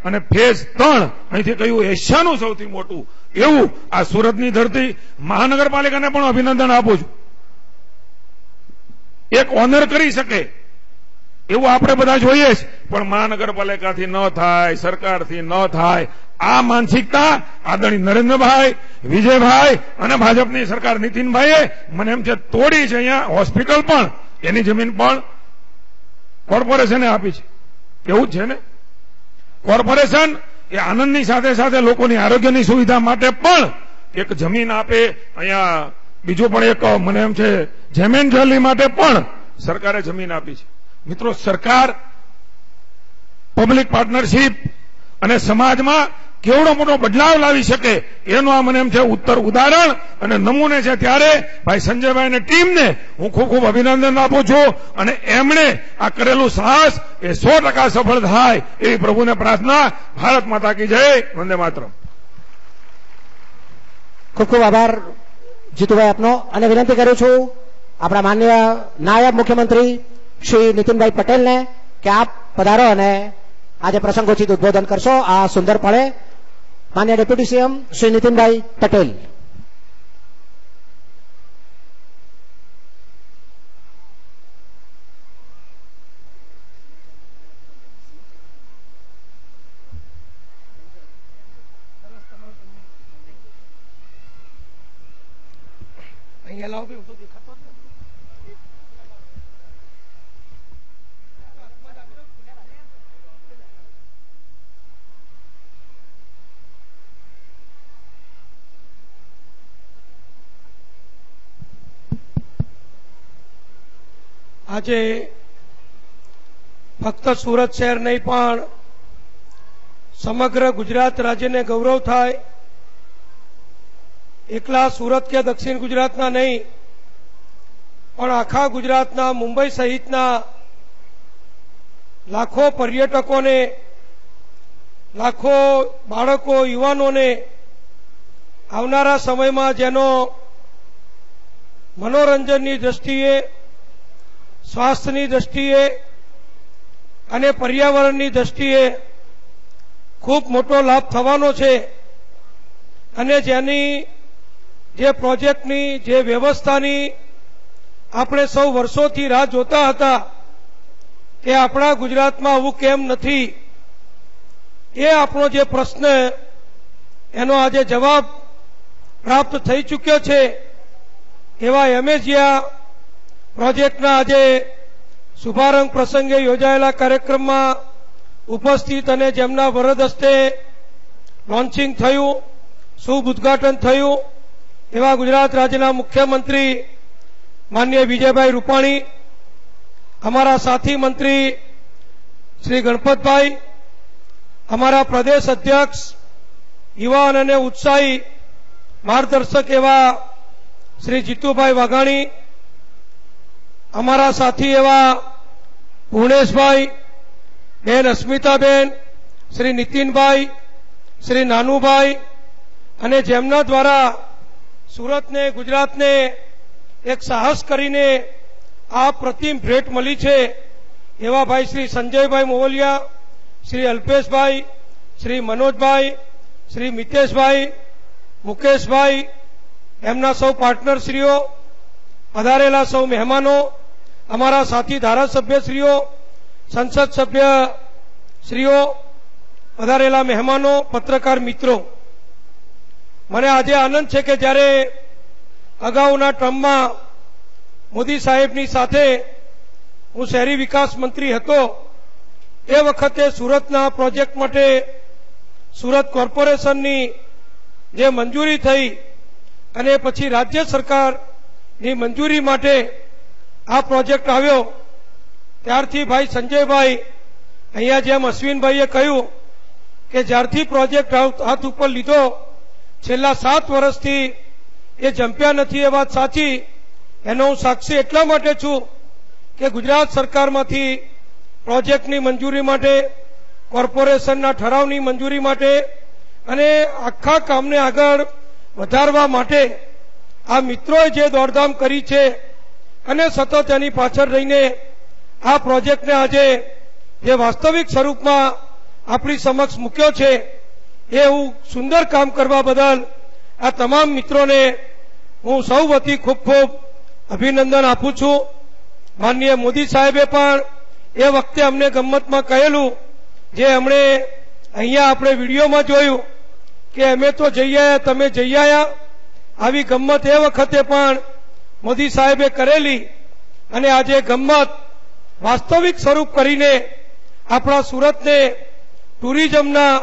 અને ફેઝ ત્રણ. અહીંથી કહ્યું, એશિયાનું સૌથી મોટું. એવું આ સુરતની ધરતી મહાનગરપાલિકાને પણ અભિનંદન આપું છું. એક ઓનર કરી શકે. એવું આપણે બધા જોઈએ જ. પણ મહાનગરપાલિકાથી ન થાય, સરકારથી ન થાય. આ માનસિકતા આદરણીય નરેન્દ્રભાઈ, વિજયભાઈ અને ભાજપની સરકાર નીતિનભાઈએ મને એમ છે તોડી છે અહીંયા હોસ્પિટલ પણ. એની જમીન પણ કોર્પોરેશને આપી છે. એવું જ છે ને? કોર્પોરેશન એ આનંદની સાથે સાથે લોકોની આરોગ્યની સુવિધા માટે પણ એક જમીન આપે. અહીંયા બીજું પણ એક મને એમ છે જેમેન જ્વેલરી માટે પણ સરકારે જમીન આપી છે. મિત્રો, સરકાર પબ્લિક પાર્ટનરશીપ અને સમાજમાં કેવડો મોટો બદલાવ લાવી શકે, એનું આ મને એમ છે ઉત્તર ઉદાહરણ અને નમૂને છે ત્યારે ભાઈ સંજયભાઈ અને ટીમને હું ખૂબ ખૂબ અભિનંદન આપું છું અને એમણે આ કરેલું સાહસ એ સો ટકા સફળ થાય એવી પ્રભુને પ્રાર્થના. ભારત માતા કી જય. વંદે માતરમ. ખૂબ ખૂબ આભાર, જીતુભાઈ આપનો. અને વિનંતી કરું છું આપણા માન્ય નાયબ મુખ્યમંત્રી શ્રી નીતિનભાઈ પટેલને કે આપ પધારો અને આજે પ્રસંગોચિત ઉદબોધન કરશો. આ સુંદર પડે માન્ય ડેપ્યુટી સીએમ શ્રી નીતિનભાઈ પટેલ. આજે ફક્ત સુરત શહેર નહીં, પણ સમગ્ર ગુજરાત રાજ્યને ગૌરવ થાય. એકલા સુરત કે દક્ષિણ ગુજરાતના નહીં, પણ આખા ગુજરાતના, મુંબઈ સહિતના લાખો પર્યટકોને, લાખો બાળકો, યુવાનોને આવનારા સમયમાં જેનો મનોરંજનની દ્રષ્ટિએ સ્વાસ્થ્યની દ્રષ્ટિએ અને પર્યાવરણની દ્રષ્ટિએ ખૂબ મોટો લાભ થવાનો છે. અને જેની, જે પ્રોજેક્ટની, જે વ્યવસ્થાની આપણે સૌ વર્ષોથી રાહ જોતા હતા કે આપણા ગુજરાતમાં આવું કેમ નથી, એ આપણો જે પ્રશ્ન એનો આજે જવાબ પ્રાપ્ત થઈ ચૂક્યો છે. એવા એમેજિયા પ્રોજેક્ટના આજે શુભારંભ પ્રસંગે યોજાયેલા કાર્યક્રમમાં ઉપસ્થિત અને જેમના વરદ હસ્તે લોન્ચિંગ થયું, શુભ ઉદઘાટન થયું, એવા ગુજરાત રાજ્યના મુખ્યમંત્રી માન્ય વિજયભાઈ રૂપાણી, અમારા સાથી મંત્રી શ્રી ગણપતભાઈ, અમારા પ્રદેશ અધ્યક્ષ, યુવાન અને ઉત્સાહી માર્ગદર્શક એવા શ્રી જીતુભાઈ વાઘાણી અમારા સાથી એવા ભુવનેશભાઈ બેન અસ્મિતાબેન શ્રી નીતિનભાઈ, શ્રી નાનુભાઈ અને જેમના દ્વારા સુરતને, ગુજરાતને એક સાહસ કરીને આ પ્રતિમ ભેટ મળી છે, એવા ભાઈ શ્રી સંજયભાઈ મોવલિયા, શ્રી અલ્પેશભાઈ, શ્રી મનોજભાઈ, શ્રી મિતેશભાઈ, મુકેશભાઈ, એમના સૌ પાર્ટનરશ્રીઓ પધારેલા સૌ મહેમાનો અમારા સાથી ધારાસભ્યશ્રીઓ, સંસદ સભ્ય શ્રીઓ પધારેલા મહેમાનો, પત્રકાર મિત્રો, મને આજે આનંદ છે કે જ્યારે અગાઉના ટર્મમાં મોદી સાહેબની સાથે હું શહેરી વિકાસ મંત્રી હતો, એ વખતે સુરતના પ્રોજેક્ટ માટે સુરત કોર્પોરેશનની જે મંજૂરી થઈ અને પછી રાજ્ય સરકારની મંજૂરી માટે આ પ્રોજેક્ટ આવ્યો, ત્યારથી ભાઈ સંજયભાઈ, અહીંયા જેમ અશ્વિનભાઈએ કહ્યું કે જ્યારથી પ્રોજેક્ટ હાથ ઉપર લીધો, છેલ્લા સાત વર્ષથી એ જંપ્યા નથી એ વાત સાચી. એનો હું સાક્ષી એટલા માટે છું કે ગુજરાત સરકારમાંથી પ્રોજેક્ટની મંજૂરી માટે, કોર્પોરેશનના ઠરાવની મંજૂરી માટે અને આખા કામને આગળ વધારવા માટે આ મિત્રોએ જે દોડધામ કરી છે અને સતત એની પાછળ રહીને આ પ્રોજેક્ટને આજે જે વાસ્તવિક સ્વરૂપમાં આપણી સમક્ષ મૂક્યો છે, એ હું સુંદર કામ કરવા બદલ આ તમામ મિત્રોને હું સૌ વતી ખૂબ ખૂબ અભિનંદન આપું છું. માનનીય મોદી સાહેબે પણ એ વખતે અમને ગમ્મતમાં કહેલું, જે એમણે અહીંયા આપણે વિડીયોમાં જોયું કે અમે તો જઈ આવ્યા તમે જઈ આવ્યા આવી ગમ્મત એ વખતે પણ મોદી સાહેબે કરેલી અને આજે ગમ્મત વાસ્તવિક સ્વરૂપ કરીને આપણા સુરતને ટુરિઝમના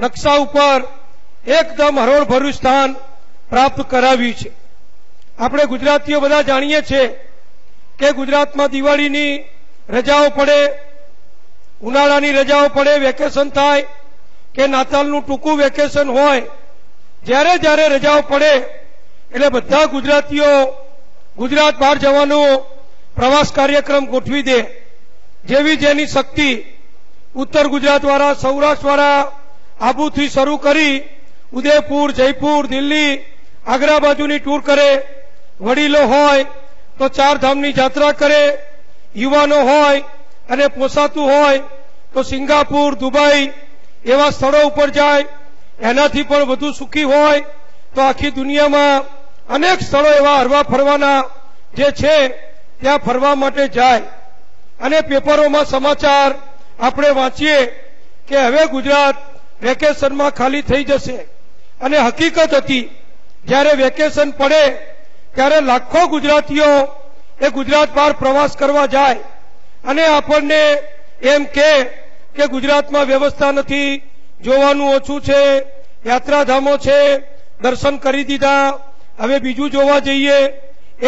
નકશા ઉપર એકદમ હરોળભર્યું સ્થાન પ્રાપ્ત કરાવ્યું છે. આપણે ગુજરાતીઓ બધા જાણીએ છીએ કે ગુજરાતમાં દિવાળીની રજાઓ પડે, ઉનાળાની રજાઓ પડે, વેકેશન થાય કે નાતાલનું ટૂંકું વેકેશન હોય, જ્યારે જ્યારે રજાઓ પડે, એટલે બધા ગુજરાતીઓ ગુજરાત બહાર જવાનો પ્રવાસ કાર્યક્રમ ગોઠવી દે. જેવી જેની શક્તિ ઉત્તર ગુજરાત વાળા સૌરાષ્ટ્ર વાળા આબુથી શરૂ કરી ઉદયપુર, જયપુર, દિલ્હી, આગ્રા બાજુની ટૂર કરે. વડીલો હોય તો ચાર ધામની જાત્રા કરે. યુવાનો હોય અને પોસાતું હોય તો સિંગાપુર, દુબઈ એવા સ્થળો ઉપર જાય. એનાથી પણ વધુ સુખી હોય તો આખી દુનિયામાં અનેક સ્થળો એવા હરવા ફરવાના જે છે, ત્યાં ફરવા માટે જાય. અને પેપરોમાં સમાચાર આપણે વાંચીએ કે હવે ગુજરાત વેકેશનમાં ખાલી થઈ જશે. અને હકીકત હતી, જ્યારે વેકેશન પડે, ત્યારે લાખો ગુજરાતીઓ એ ગુજરાત બહાર પ્રવાસ કરવા જાય. અને આપણને એમ કે ગુજરાતમાં વ્યવસ્થા નથી, જોવાનું ઓછું છે, યાત્રાધામો છે, દર્શન કરી દીધા હવે બીજું જોવા જઈએ,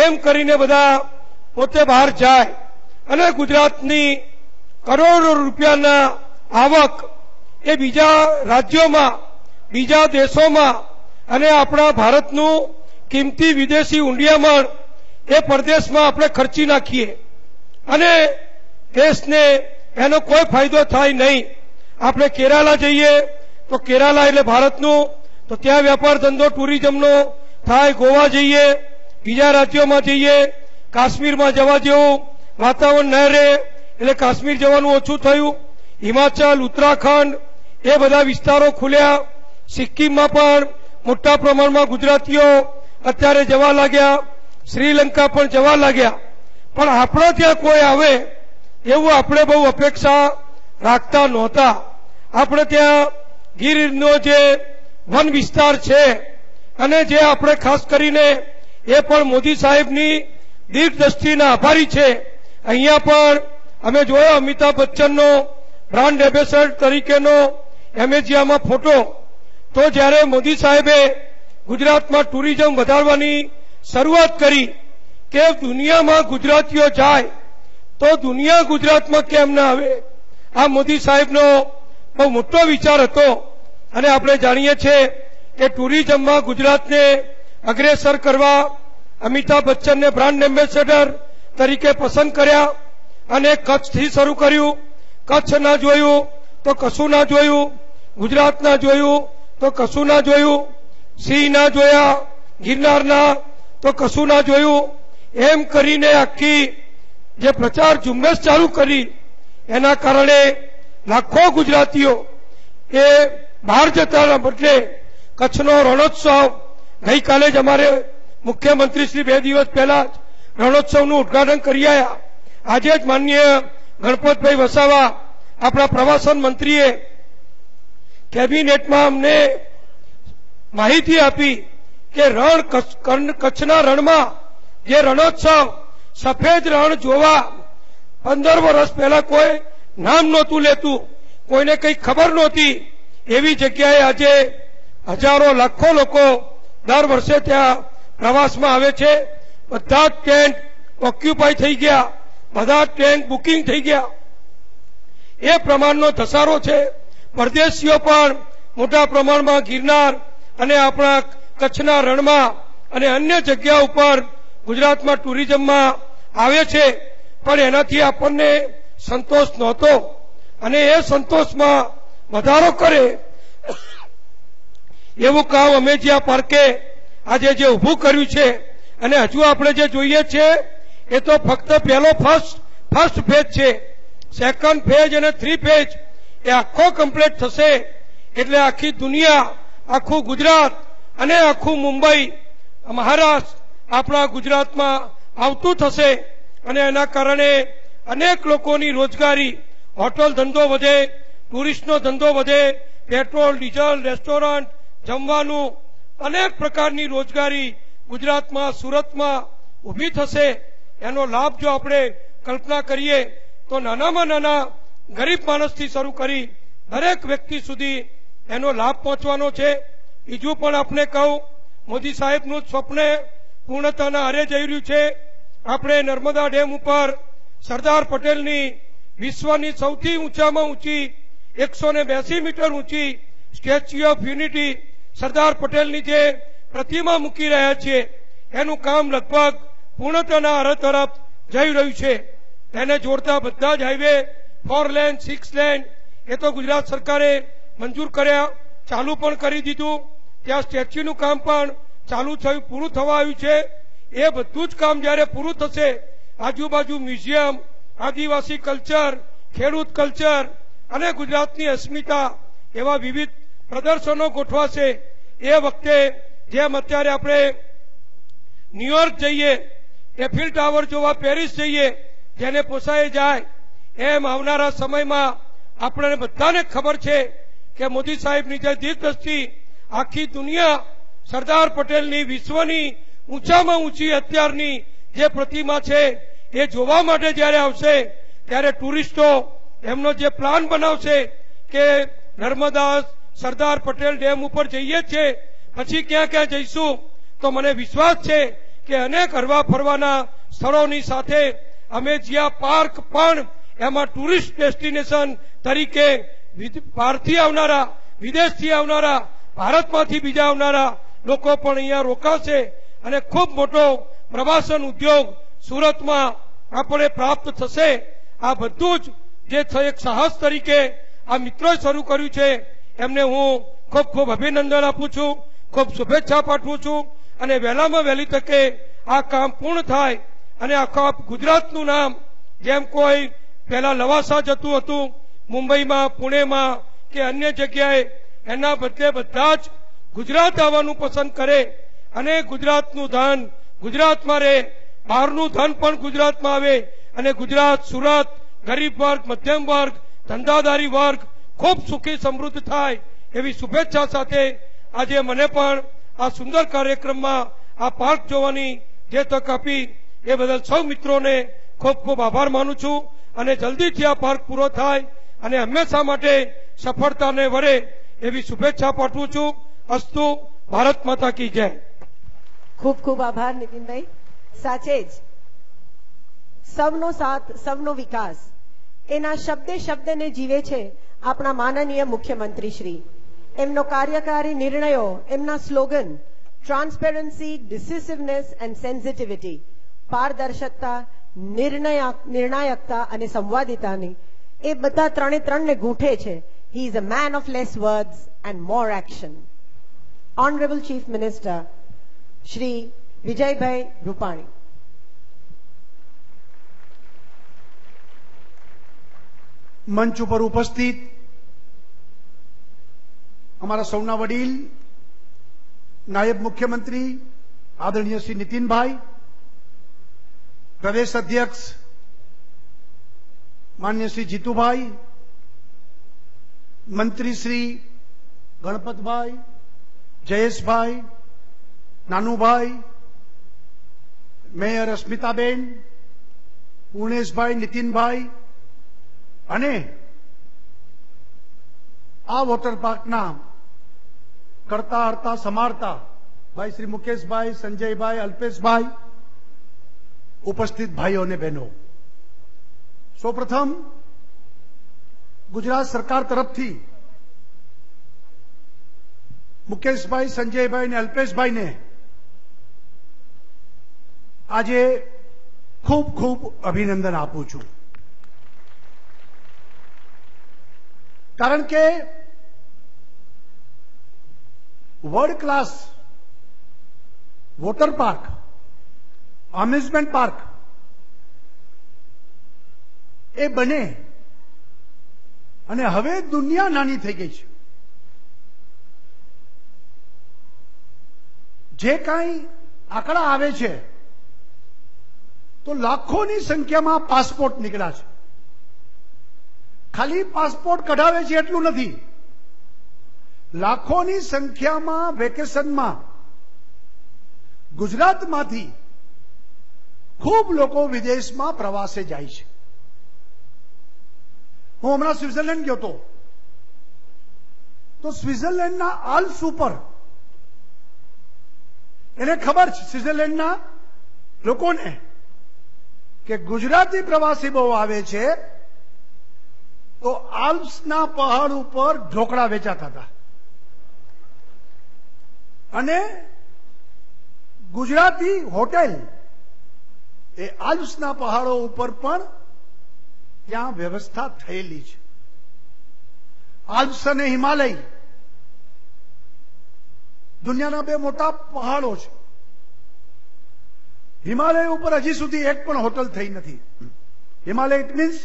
એમ કરીને બધા પોતે બહાર જાય અને ગુજરાતની કરોડો રૂપિયાના આવક એ બીજા રાજ્યોમાં, બીજા દેશોમાં અને આપણા ભારતનું કિંમતી વિદેશી ઊંડિયામણ એ પરદેશમાં આપણે ખર્ચી નાખીએ. અને દેશને એનો કોઈ ફાયદો થાય નહીં. આપણે કેરાલા જઈએ, તો કેરાલા એટલે ભારતનું, તો ત્યાં વેપાર ધંધો, ટુરિઝમનો થાય ગોવા જઈએ, બીજા રાજ્યોમાં જઈએ, કાશ્મીરમાં જવા જેવું વાતાવરણ ન રહે, એટલે કાશ્મીર જવાનું ઓછું થયું. હિમાચલ, ઉત્તરાખંડ, એ બધા વિસ્તારો ખુલ્યા. સિક્કિમમાં પણ મોટા પ્રમાણમાં ગુજરાતીઓ અત્યારે જવા લાગ્યા. શ્રીલંકા પણ જવા લાગ્યા. પણ આપણા ત્યાં કોઈ આવે, એવું આપણે બહુ અપેક્ષા રાખતા નહોતા. આપણે ત્યાં ગીરનો જે વન વિસ્તાર છે અને જે આપણે ખાસ કરીને એ પણ મોદી સાહેબની દીર્ઘદ્રષ્ટિના આભારી છે. અહીંયા પણ અમે જોયો અમિતાભ બચ્ચનનો બ્રાન્ડ એમ્બેસેડર તરીકેનો એમેજિયામાં ફોટો. તો જ્યારે મોદી સાહેબે ગુજરાતમાં ટુરિઝમ વધારવાની શરૂઆત કરી કે દુનિયામાં ગુજરાતીઓ જાય, તો દુનિયા ગુજરાતમાં કેમ ના આવે? આ મોદી સાહેબનો બહુ મોટો વિચાર હતો. અને આપણે જાણીએ છીએ કે ટુરિઝમમાં ગુજરાતને અગ્રેસર કરવા અમિતાભ બચ્ચનને બ્રાન્ડ એમ્બેસેડર તરીકે પસંદ કર્યા અને કચ્છથી શરૂ કર્યું. કચ્છ ના જોયું તો કશું ના જોયું. ગુજરાત ના જોયું તો કશું ના જોયું. સિંહ ના જોયા ગિરનારના તો કશું ના જોયું. એમ કરીને આખી જે પ્રચાર ઝુંબેશ ચાલુ કરી, એના કારણે લાખો ગુજરાતીઓ એ બહાર જતા બદલે કચ્છનો રણોત્સવ. ગઈકાલે જ અમારે મુખ્યમંત્રી શ્રી બે દિવસ પહેલા રણોત્સવનું ઉદઘાટન કરી આવ્યા આજે જ માનનીય ગણપતભાઈ વસાવા આપણા પ્રવાસન મંત્રીએ કેબિનેટમાં અમને માહિતી આપી કે રણ કચ્છના રણમાં જે રણોત્સવ સફેદ રણ જોવા પંદર વર્ષ પહેલા કોઈ નામ નહોતું લેતું, કોઈને કંઈ ખબર નહોતી, એવી જગ્યાએ આજે હજારો લાખો લોકો દર વર્ષે ત્યાં પ્રવાસમાં આવે છે. બધા જ ટેન્ટ ઓક્યુપાય થઈ ગયા. બધા જ ટેન્ટ બુકિંગ થઈ ગયા. એ પ્રમાણનો ધસારો છે. પરદેશીઓ પણ મોટા પ્રમાણમાં ગિરનાર અને આપણા કચ્છના રણમાં અને અન્ય જગ્યા ઉપર ગુજરાતમાં ટુરિઝમમાં આવે છે. પણ એનાથી આપણને સંતોષ નહોતો. અને એ સંતોષમાં વધારો કરે એવું કામ અમે જ્યાં પાર્કે આજે જે ઊભું કર્યું છે, અને હજુ આપણે જે જોઈએ છે, એ તો ફક્ત પહેલો ફર્સ્ટ ફર્સ્ટ ફેજ છે. સેકન્ડ ફેજ અને થ્રી ફેજ એ આખો કમ્પ્લીટ થશે. એટલે આખી દુનિયા, આખું ગુજરાત અને આખું મુંબઈ, મહારાષ્ટ્ર આપણા ગુજરાતમાં આવતું થશે. અને એના કારણે અનેક લોકોની રોજગારી, હોટલ ધંધો વધે, ટુરિસ્ટનો ધંધો વધે, પેટ્રોલ, ડીઝલ, રેસ્ટોરન્ટ જમવાનું અનેક પ્રકારની રોજગારી ગુજરાતમાં, સુરતમાં ઊભી થશે. એનો લાભ જો આપણે કલ્પના કરીએ, તો નાનામાં નાના ગરીબ માણસથી શરૂ કરી દરેક વ્યક્તિ સુધી એનો લાભ પહોંચવાનો છે. બીજું પણ આપણે કહું, મોદી સાહેબનું સ્વપ્ન પૂર્ણતાના આરે જઈ રહ્યું છે. આપણે નર્મદા ડેમ ઉપર સરદાર પટેલની વિશ્વની સૌથી ઊંચામાં ઊંચી એકસો મીટર ઊંચી સ્ટેચ્યુ ઓફ યુનિટી સરદાર પટેલની જે પ્રતિમા મૂકી રહ્યા છીએ એનું કામ લગભગ પૂર્ણતાના અર તરફ જઈ રહ્યું છે. એને જોડતા બધા જ highway four lane six lane એ તો ગુજરાત સરકારે મંજૂર કર્યા, ચાલુ પણ કરી દીધું. ત્યાં સ્ટેચ્યુનું કામ પણ ચાલુ થયું, પૂરું થવા આવ્યું છે. એ બધું જ કામ જ્યારે પૂરું થશે, આજુબાજુ મ્યુઝિયમ, આદિવાસી કલ્ચર, ખેડૂત કલ્ચર અને ગુજરાતની અસ્મિતા એવા વિવિધ પ્રદર્શનો ગોઠવાશે. એ વખતે જેમ અત્યારે આપણે ન્યુયોર્ક જઈએ એફિલ ટાવર જોવા પેરિસ જઈએ, જેને પોસાય જાય, એમ આવનારા સમયમાં આપણને બધાને ખબર છે કે મોદી સાહેબની જે દીર્ઘદ્રષ્ટિ આખી દુનિયા સરદાર પટેલની વિશ્વની ઊંચામાં ઊંચી અત્યારની જે પ્રતિમા છે, એ જોવા માટે જ્યારે આવશે, ત્યારે ટુરિસ્ટો એમનો જે પ્લાન બનાવશે કે નર્મદા સરદાર પટેલ ડેમ ઉપર જઈએ છે. પછી ક્યાં ક્યાં જઈશું? તો મને વિશ્વાસ છે કે અનેક હરવા ફરવાના સ્થળોની સાથે અમે જ્યાં પાર્ક પણ એમાં ટુરિસ્ટ ડેસ્ટિનેશન તરીકે બહારથી આવનારા, વિદેશથી આવનારા, ભારતમાંથી બીજા આવનારા લોકો પણ અહીંયા રોકાશે અને ખૂબ મોટો પ્રવાસન ઉદ્યોગ સુરતમાં આપણે પ્રાપ્ત થશે. આ બધું જ જે એક સાહસ તરીકે આ મિત્રોએ શરૂ કર્યું છે. એમને હું ખૂબ ખૂબ અભિનંદન આપું છું, ખૂબ શુભેચ્છા પાઠવું છું અને વહેલામાં વહેલી તકે આ કામ પૂર્ણ થાય અને આખા ગુજરાતનું નામ જેમ કોઈ પહેલા લવાસા જતું હતું, મુંબઈમાં, પુણેમાં કે અન્ય જગ્યાએ, એના બદલે બધા જ ગુજરાત આવવાનું પસંદ કરે અને ગુજરાતનું ધન, ગુજરાતમાં રહે, બહારનું ધન પણ ગુજરાતમાં આવે અને ગુજરાત, સુરત, ગરીબ વર્ગ, મધ્યમ વર્ગ ધંધાદારી વર્ગ ખૂબ સુખી સમૃદ્ધ થાય એવી શુભેચ્છા સાથે આજે મને પણ આ સુંદર કાર્યક્રમમાં આ પાર્ક જોવાની જે તક આપી એ બદલ સૌ મિત્રોને ખૂબ ખૂબ આભાર માનું છું અને જલ્દીથી આ પાર્ક પૂરો થાય અને હંમેશા માટે સફળતાને વરે એવી શુભેચ્છા પાઠવું છું. અસ્તુ, ભારત માતા કી જય. ખૂબ ખૂબ આભાર નીતિનભાઈ. સાચે જ સૌનો સાથ, સૌનો વિકાસ એના શબ્દે શબ્દને જીવે છે. આપણા માનનીય મુખ્યમંત્રી શ્રી. એમનો કાર્યકારી નિર્ણયો, એમના slogan transparency decisiveness and sensitivity પારદર્શકતા નિર્ણાયકતા અને સંવાદિતાની, એ બધા ત્રણે ત્રણને ગૂંઠે છે. He is a man of less words and more action honourable chief minister Shri Vijaybhai Rupani. મંચ ઉપર ઉપસ્થિત અમારા સૌના વડીલ નાયબ મુખ્યમંત્રી આદરણીય શ્રી નીતિનભાઈ પ્રદેશ અધ્યક્ષ માન્ય શ્રી જીતુભાઈ મંત્રી શ્રી ગણપતભાઈ જયેશભાઈ નાનુભાઈ મેયર અસ્મિતાબેન પૂર્ણેશભાઈ નીતિનભાઈ અને આ વોટર પાર્કના કરતા, હરતા, સમારતા ભાઈ શ્રી મુકેશભાઈ, સંજયભાઈ, અલ્પેશભાઈ, ઉપસ્થિત ભાઈઓ અને બહેનો. સૌપ્રથમ ગુજરાત સરકાર તરફથી મુકેશભાઈ, સંજયભાઈ અને અલ્પેશભાઈને આજે ખૂબ ખૂબ અભિનંદન આપું છું. કારણ કે world class water park amusement park એ બને અને હવે દુનિયા નાની થઈ ગઈ છે. જે કાંઈ આંકડા આવે છે, તો લાખોની સંખ્યામાં પાસપોર્ટ નીકળ્યા છે. ખાલી પાસપોર્ટ કઢાવે છે એટલું નથી. લાખોની સંખ્યામાં વેકેશનમાં ગુજરાતમાંથી ખૂબ લોકો વિદેશમાં પ્રવાસે જાય છે. હું હમણાં સ્વિટ્ઝરલેન્ડ ગયો હતો. તો સ્વિટ્ઝરલેન્ડના આલ્સ ઉપર એને ખબર છે સ્વિટ્ઝરલેન્ડના લોકોને કે ગુજરાતી પ્રવાસી બહુ આવે છે તો આલ્પ્સના પહાડ ઉપર ઢોકળા વેચાતા હતા. અને ગુજરાતી હોટેલ એ આલ્પ્સના પહાડો ઉપર પણ ત્યાં વ્યવસ્થા થયેલી છે. આલ્પ્સ અને હિમાલય દુનિયાના બે મોટા પહાડો છે. હિમાલય ઉપર હજી સુધી એક પણ હોટલ થઈ નથી. હિમાલય ઇટ મીન્સ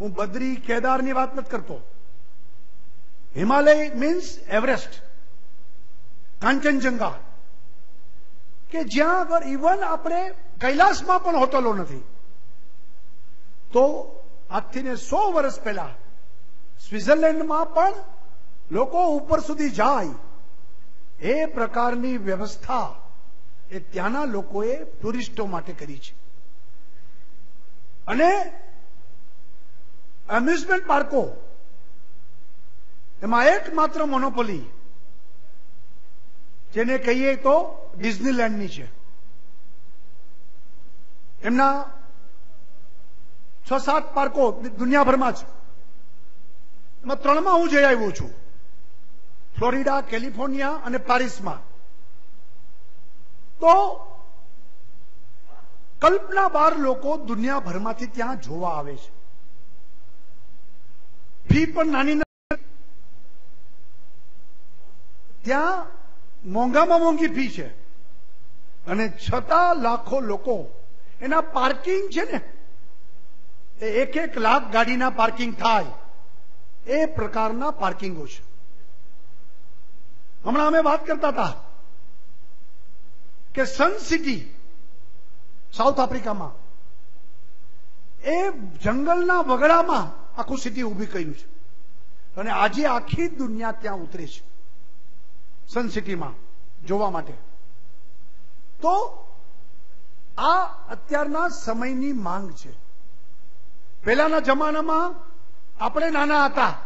હું બદ્રી કેદારની વાત નથી કરતો. Himalaya means Everest Kanchenjunga. કે જ્યાં આગળ ઇવન આપણે કૈલાસમાં પણ હોટલો નથી. તો આજથી ને સો વર્ષ પહેલા સ્વિટ્ઝરલેન્ડમાં પણ લોકો ઉપર સુધી જાય. એ પ્રકારની વ્યવસ્થા એ ત્યાંના લોકોએ ટુરિસ્ટો માટે કરી છે. અને એમ્યુઝમેન્ટ પાર્કો એમાં એકમાત્ર મોનોપોલી જેને કહીએ તો ડિઝનીલેન્ડની છે. એમના છ સાત પાર્કો દુનિયાભરમાં છે એમાં ત્રણમાં હું જઈ આવ્યો છું. ફ્લોરિડા, કેલિફોર્નિયા અને પેરિસમાં. તો કલ્પના બાર લોકો દુનિયાભરમાંથી ત્યાં જોવા આવે છે. ફી પણ નાની ત્યાં મોંઘામાં મોંઘી ફી છે. અને છતાં લાખો લોકો એના પાર્કિંગ છે ને. એ એક એક લાખ ગાડીના પાર્કિંગ થાય. એ પ્રકારના પાર્કિંગો છે. હમણાં અમે વાત કરતા હતા કે સન સિટી સાઉથ આફ્રિકામાં એ જંગલના વગડામાં આખું સિટી ઊભી કર્યું છે. અને આજે આખી દુનિયા ત્યાં ઉતરે છે. સન સિટીમાં જોવા માટે. તો આ અત્યારના સમયની માંગ છે. પહેલાના જમાનામાં આપણે નાના હતા.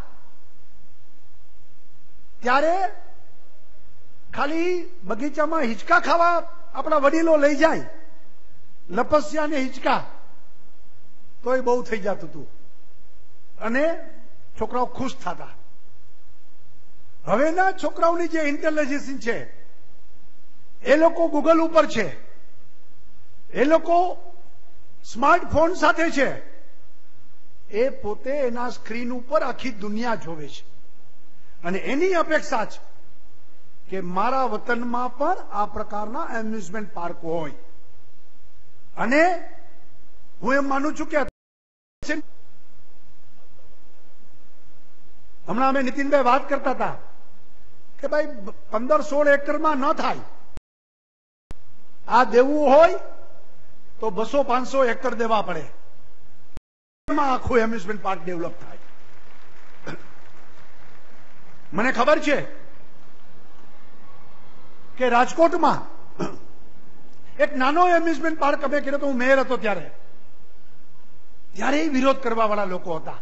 ત્યારે ખાલી બગીચામાં હિંચકા ખાવા આપણા વડીલો લઈ જાય. લપસ્યા ને હિંચકા. તો એ બહુ થઈ જતું હતું. અને છોકરાઓ ખુશ થતા. હવેના છોકરાઓની જે ઇન્ટેલિજન્સ છે, એ લોકો ગૂગલ ઉપર છે. એ લોકો સ્માર્ટફોન સાથે છે. એ પોતે એના સ્ક્રીન ઉપર આખી દુનિયા જોવે છે. અને એની અપેક્ષા છે કે મારા વતનમાં પણ આ પ્રકારના એમ્યુઝમેન્ટ પાર્ક હોય. અને હું એમ માનું છું કે હમણાં અમે નીતિનભાઈ વાત કરતા હતા કે ભાઈ, પંદર સોળ એકરમાં ન થાય. આ દેવું હોય તો બસો પાંચસો એકર દેવા પડે. આખું એમ્યુઝમેન્ટ પાર્ક ડેવલપ થાય. મને ખબર છે કે રાજકોટમાં એક નાનો એમ્યુઝમેન્ટ પાર્ક અમે કર્યો તો હું મેયર હતો ત્યારે. ત્યારે વિરોધ કરવા વાળા લોકો હતા.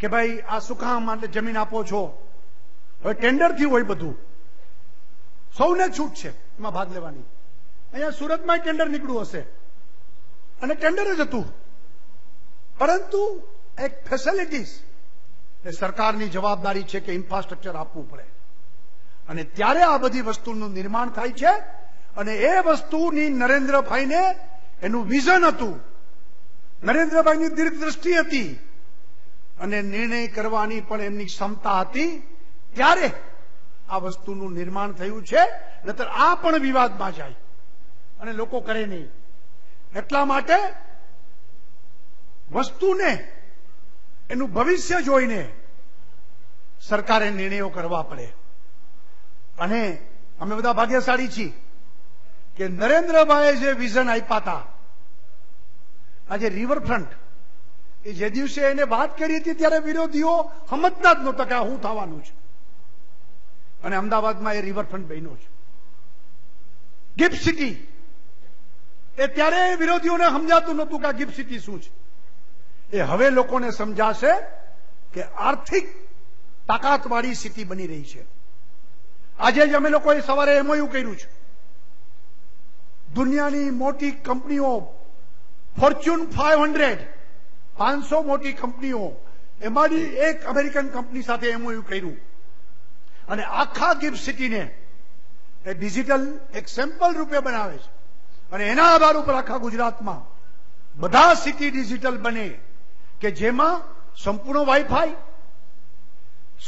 કે ભાઈ, આ સુકામ માટે જમીન આપો છો? હવે ટેન્ડરથી હોય બધું. સૌને છૂટ છે એમાં ભાગ લેવાની. અહીંયા સુરતમાં ટેન્ડર નીકળ્યું હશે. અને ટેન્ડર જ હતું. પરંતુ એક ફેસિલિટીઝ એ સરકારની જવાબદારી છે કે ઇન્ફ્રાસ્ટ્રક્ચર આપવું પડે. અને ત્યારે આ બધી વસ્તુનું નિર્માણ થાય છે અને એ વસ્તુની નરેન્દ્રભાઈને એનું વિઝન હતું. નરેન્દ્રભાઈની દીર્ઘ દ્રષ્ટિ હતી. અને નિર્ણય કરવાની પણ એમની ક્ષમતા હતી ત્યારે આ વસ્તુનું નિર્માણ થયું છે, નતર આ પણ વિવાદમાં જાય. અને લોકો કરે નહીં. એટલા માટે વસ્તુને, એનું ભવિષ્ય જોઈને સરકારે નિર્ણયો કરવા પડે. અને અમે બધા ભાગ્યશાળી છીએ કે નરેન્દ્રભાઈએ જે વિઝન આપ્યા હતા, આજે રિવરફ્રન્ટ એ જે દિવસે એને વાત કરી હતી ત્યારે વિરોધીઓ સમજતા જ નહોતા કે શું થવાનું છે. અને અમદાવાદમાં એ રિવરફ્રન્ટ બન્યો છે. Gift city. એ ત્યારે વિરોધીઓને સમજાતું નહોતું કે આ ગિફ્ટ સિટી શું છે. એ હવે લોકોને સમજાશે કે આર્થિક તાકાતવાળી સિટી બની રહી છે. આજે જ અમે લોકોએ સવારે એમઓયુ કર્યું છે. દુનિયાની મોટી કંપનીઓ, ફોર્ચ્યુન ફાઈવ હંડ્રેડ પાંચસો મોટી કંપનીઓ, એમાંની એક અમેરિકન કંપની સાથે એમઓયુ કર્યું. અને આખા ગિફ્ટ સિટીને એ ડિજિટલ એક સેમ્પલ રૂપે બનાવે છે. અને એના આધાર ઉપર આખા ગુજરાતમાં બધા સિટી ડિજિટલ બને કે જેમાં સંપૂર્ણ વાઈફાઈ,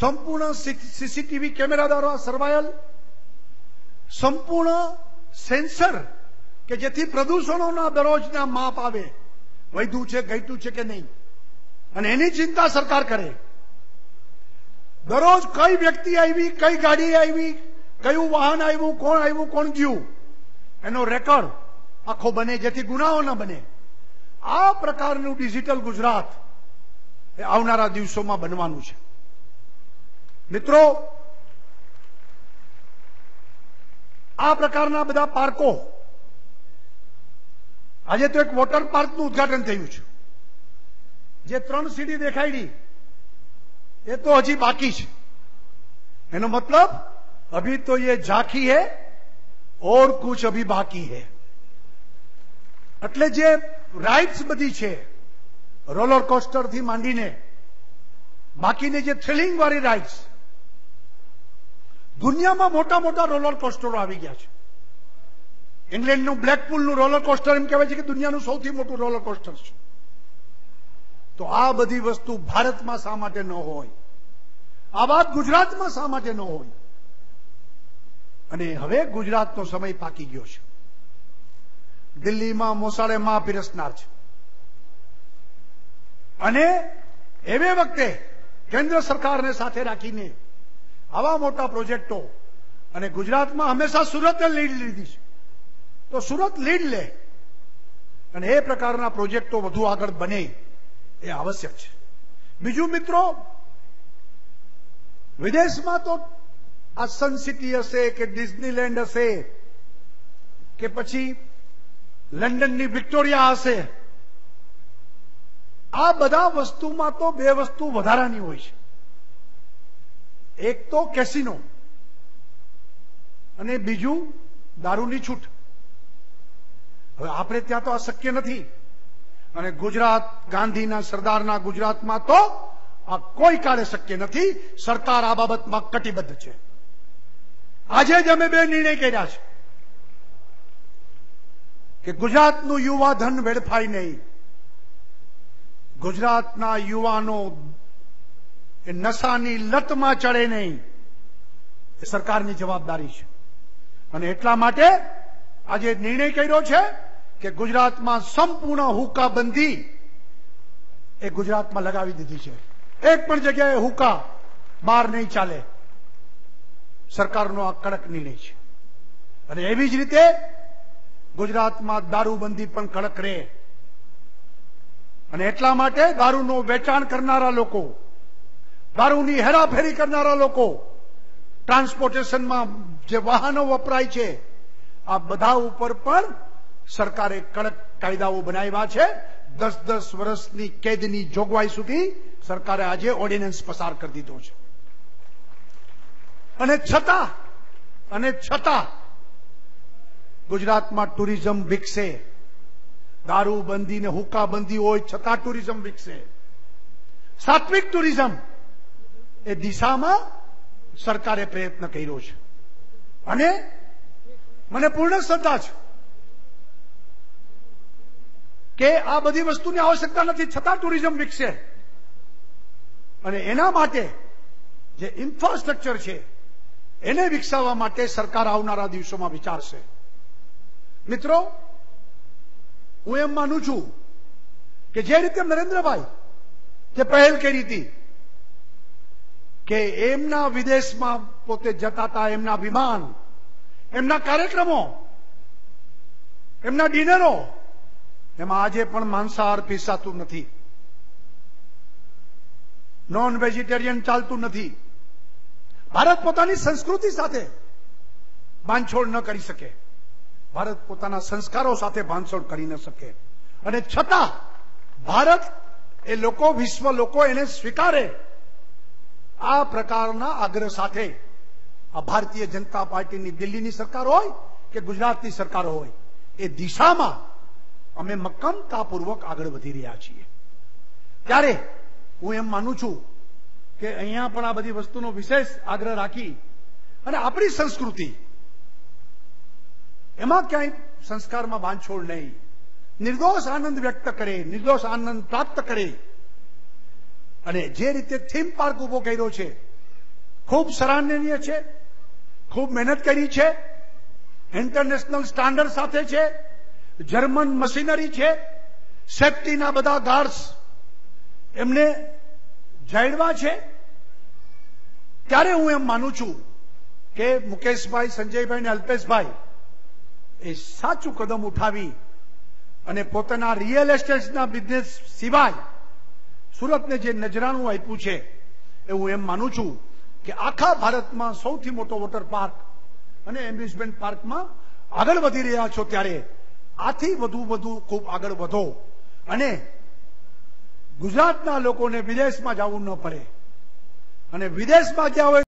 સંપૂર્ણ સીસીટીવી કેમેરા દ્વારા સર્વાયલ, સંપૂર્ણ સેન્સર કે જેથી પ્રદૂષણોના દરરોજના માપ આવે. વૈધું છે ઘટ્યું છે કે નહીં? અને એની ચિંતા સરકાર કરે. દરરોજ કઈ વ્યક્તિ આવી, કઈ ગાડી આવી, કયું વાહન આવ્યું, કોણ આવ્યું, કોણ ગયું, એનો રેકોર્ડ આખો બને, જેથી ગુનાઓ ન બને. આ પ્રકારનું ડિજિટલ ગુજરાત એ આવનારા દિવસોમાં બનવાનું છે. મિત્રો, આ પ્રકારના બધા પાર્કો આજે તો એક વોટર પાર્કનું ઉદઘાટન થયું છે. જે ત્રણ સીડી દેખાડી એ તો હજી બાકી છે. એનો મતલબ, અભી તો એ ઝાંખી હે, ઓર કુછ અભી બાકી હે. એટલે જે રાઇડ્સ બધી છે રોલર કોસ્ટરથી માંડીને, બાકીની જે થ્રિલિંગ વાળી રાઇડ્સ દુનિયામાં મોટા મોટા રોલર કોસ્ટરો આવી ગયા છે. ઇંગ્લેન્ડનું બ્લેકપુલનું રોલર કોસ્ટર એમ કહેવાય છે કે દુનિયાનું સૌથી મોટું રોલર કોસ્ટર છે. તો આ બધી વસ્તુ ભારતમાં શા માટે ન હોય? આ વાત ગુજરાતમાં શા માટે ન હોય? અને હવે ગુજરાતનો સમય પાકી ગયો છે. દિલ્હીમાં મોસાળેમાં પીરસનાર છે. અને એવે વખતે કેન્દ્ર સરકારને સાથે રાખીને આવા મોટા પ્રોજેક્ટો અને ગુજરાતમાં હંમેશા સુરતે લીડ લીધી છે. તો સુરત લીડ લે. અને એ પ્રકારના પ્રોજેક્ટો વધુ આગળ બને એ આવશ્યક છે. બીજું મિત્રો, વિદેશમાં તો આ સન સિટી હશે કે ડિઝનીલેન્ડ હશે કે પછી લંડનની વિક્ટોરિયા હશે, આ બધા વસ્તુમાં તો બે વસ્તુ વધારાની હોય છે. એક તો કેસિનો અને બીજું દારૂની છૂટ. હવે આપણે ત્યાં તો આ શક્ય નથી. અને ગુજરાત, ગાંધીના સરદારના ગુજરાતમાં તો આ કોઈ કાળે શક્ય નથી. સરકાર આ બાબતમાં કટિબદ્ધ છે. આજે જ અમે બે નિર્ણય કર્યા છે કે ગુજરાતનું યુવા ધન વેડફાય નહીં. ગુજરાતના યુવાનો એ નશાની લતમાં ચડે નહીં. એ સરકારની જવાબદારી છે. અને એટલા માટે આજે નિર્ણય કર્યો છે કે ગુજરાતમાં સંપૂર્ણ હુકાબંધી એ ગુજરાતમાં લગાવી દીધી છે. એક પણ જગ્યાએ હુક્કા બહાર નહીં ચાલે. સરકારનો આ કડક નિર્ણય છે. અને એવી જ રીતે ગુજરાતમાં દારૂબંધી પણ કડક રહે. અને એટલા માટે દારૂનો વેચાણ કરનારા લોકો, દારૂની હેરાફેરી કરનારા લોકો, ટ્રાન્સપોર્ટેશનમાં જે વાહનો વપરાય છે, આ બધા ઉપર પણ સરકારે કડક કાયદાઓ બનાવ્યા છે. દસ દસ વર્ષની કેદની જોગવાઈ સુધી સરકારે આજે ઓર્ડિનન્સ પસાર કરી દીધો છે. અને છતાં અને છતાં ગુજરાતમાં ટુરિઝમ વિકસે. દારૂબંધી ને હુક્કાબંધી હોય છતાં ટુરિઝમ વિકસે. સાત્વિક ટુરિઝમ એ દિશામાં સરકારે પ્રયત્ન કર્યો છે. અને મને પૂર્ણ શ્રદ્ધા છે. કે આ બધી વસ્તુની આવશ્યકતા નથી, છતાં ટુરિઝમ વિકસે. અને એના માટે જે ઇન્ફ્રાસ્ટ્રક્ચર છે, એને વિકસાવવા માટે સરકાર આવનારા દિવસોમાં વિચારશે. મિત્રો, હું એમ માનું છું કે જે રીતે નરેન્દ્રભાઈ જે પહેલ કરી હતી કે એમના વિદેશમાં પોતે જતા હતા, એમના વિમાન, એમના કાર્યક્રમો, એમના ડિનરો એમાં આજે પણ માંસાહાર પીસાતું નથી. નોન વેજીટેરિયન ચાલતું નથી. ભારત પોતાની સંસ્કૃતિ સાથે બાંધછોડ ન કરી શકે. ભારત પોતાના સંસ્કારો સાથે બાંધછોડ કરી ન શકે. અને છતાં ભારત એ લોકો, વિશ્વ લોકો એને સ્વીકારે. આ પ્રકારના આગ્રહ સાથે આ ભારતીય જનતા પાર્ટીની દિલ્હીની સરકાર હોય કે ગુજરાતની સરકાર હોય, એ દિશામાં અમે મક્કમતાપૂર્વક આગળ વધી રહ્યા છીએ. ત્યારે હું એમ માનું છું કે અહીંયા પણ આ બધી વસ્તુનો વિશેષ આગ્રહ રાખી અને આપણી સંસ્કૃતિ એમાં ક્યાંય સંસ્કારમાં બાંધછોડ નહીં. નિર્દોષ આનંદ વ્યક્ત કરે, નિર્દોષ આનંદ પ્રાપ્ત કરે. અને જે રીતે થીમ પાર્ક ઊભો કર્યો છે, ખૂબ સરાહનીય છે, ખૂબ મહેનત કરી છે ઇન્ટરનેશનલ સ્ટાન્ડર્ડ સાથે છે જર્મન મશીનરી છે, સેફટીના બધા ગાર્ડ્સ એમને જાળવા છે. ત્યારે હું એમ માનું છું કે મુકેશભાઈ, સંજયભાઈ અને અલ્પેશભાઈ એ સાચું કદમ ઉઠાવી અને પોતાના રિયલ એસ્ટેટના બિઝનેસ સિવાય સુરતને જે નજરાણું આપ્યું છે એ હું એમ માનું છું કે આખા ભારતમાં સૌથી મોટો વોટર પાર્ક અને એમ્યુઝમેન્ટ પાર્કમાં આગળ વધી રહ્યા છો ત્યારે આથી વધુ વધુ ખૂબ આગળ વધો. અને ગુજરાતના લોકોને વિદેશમાં જવું ન પડે. અને વિદેશમાં ગયા હોય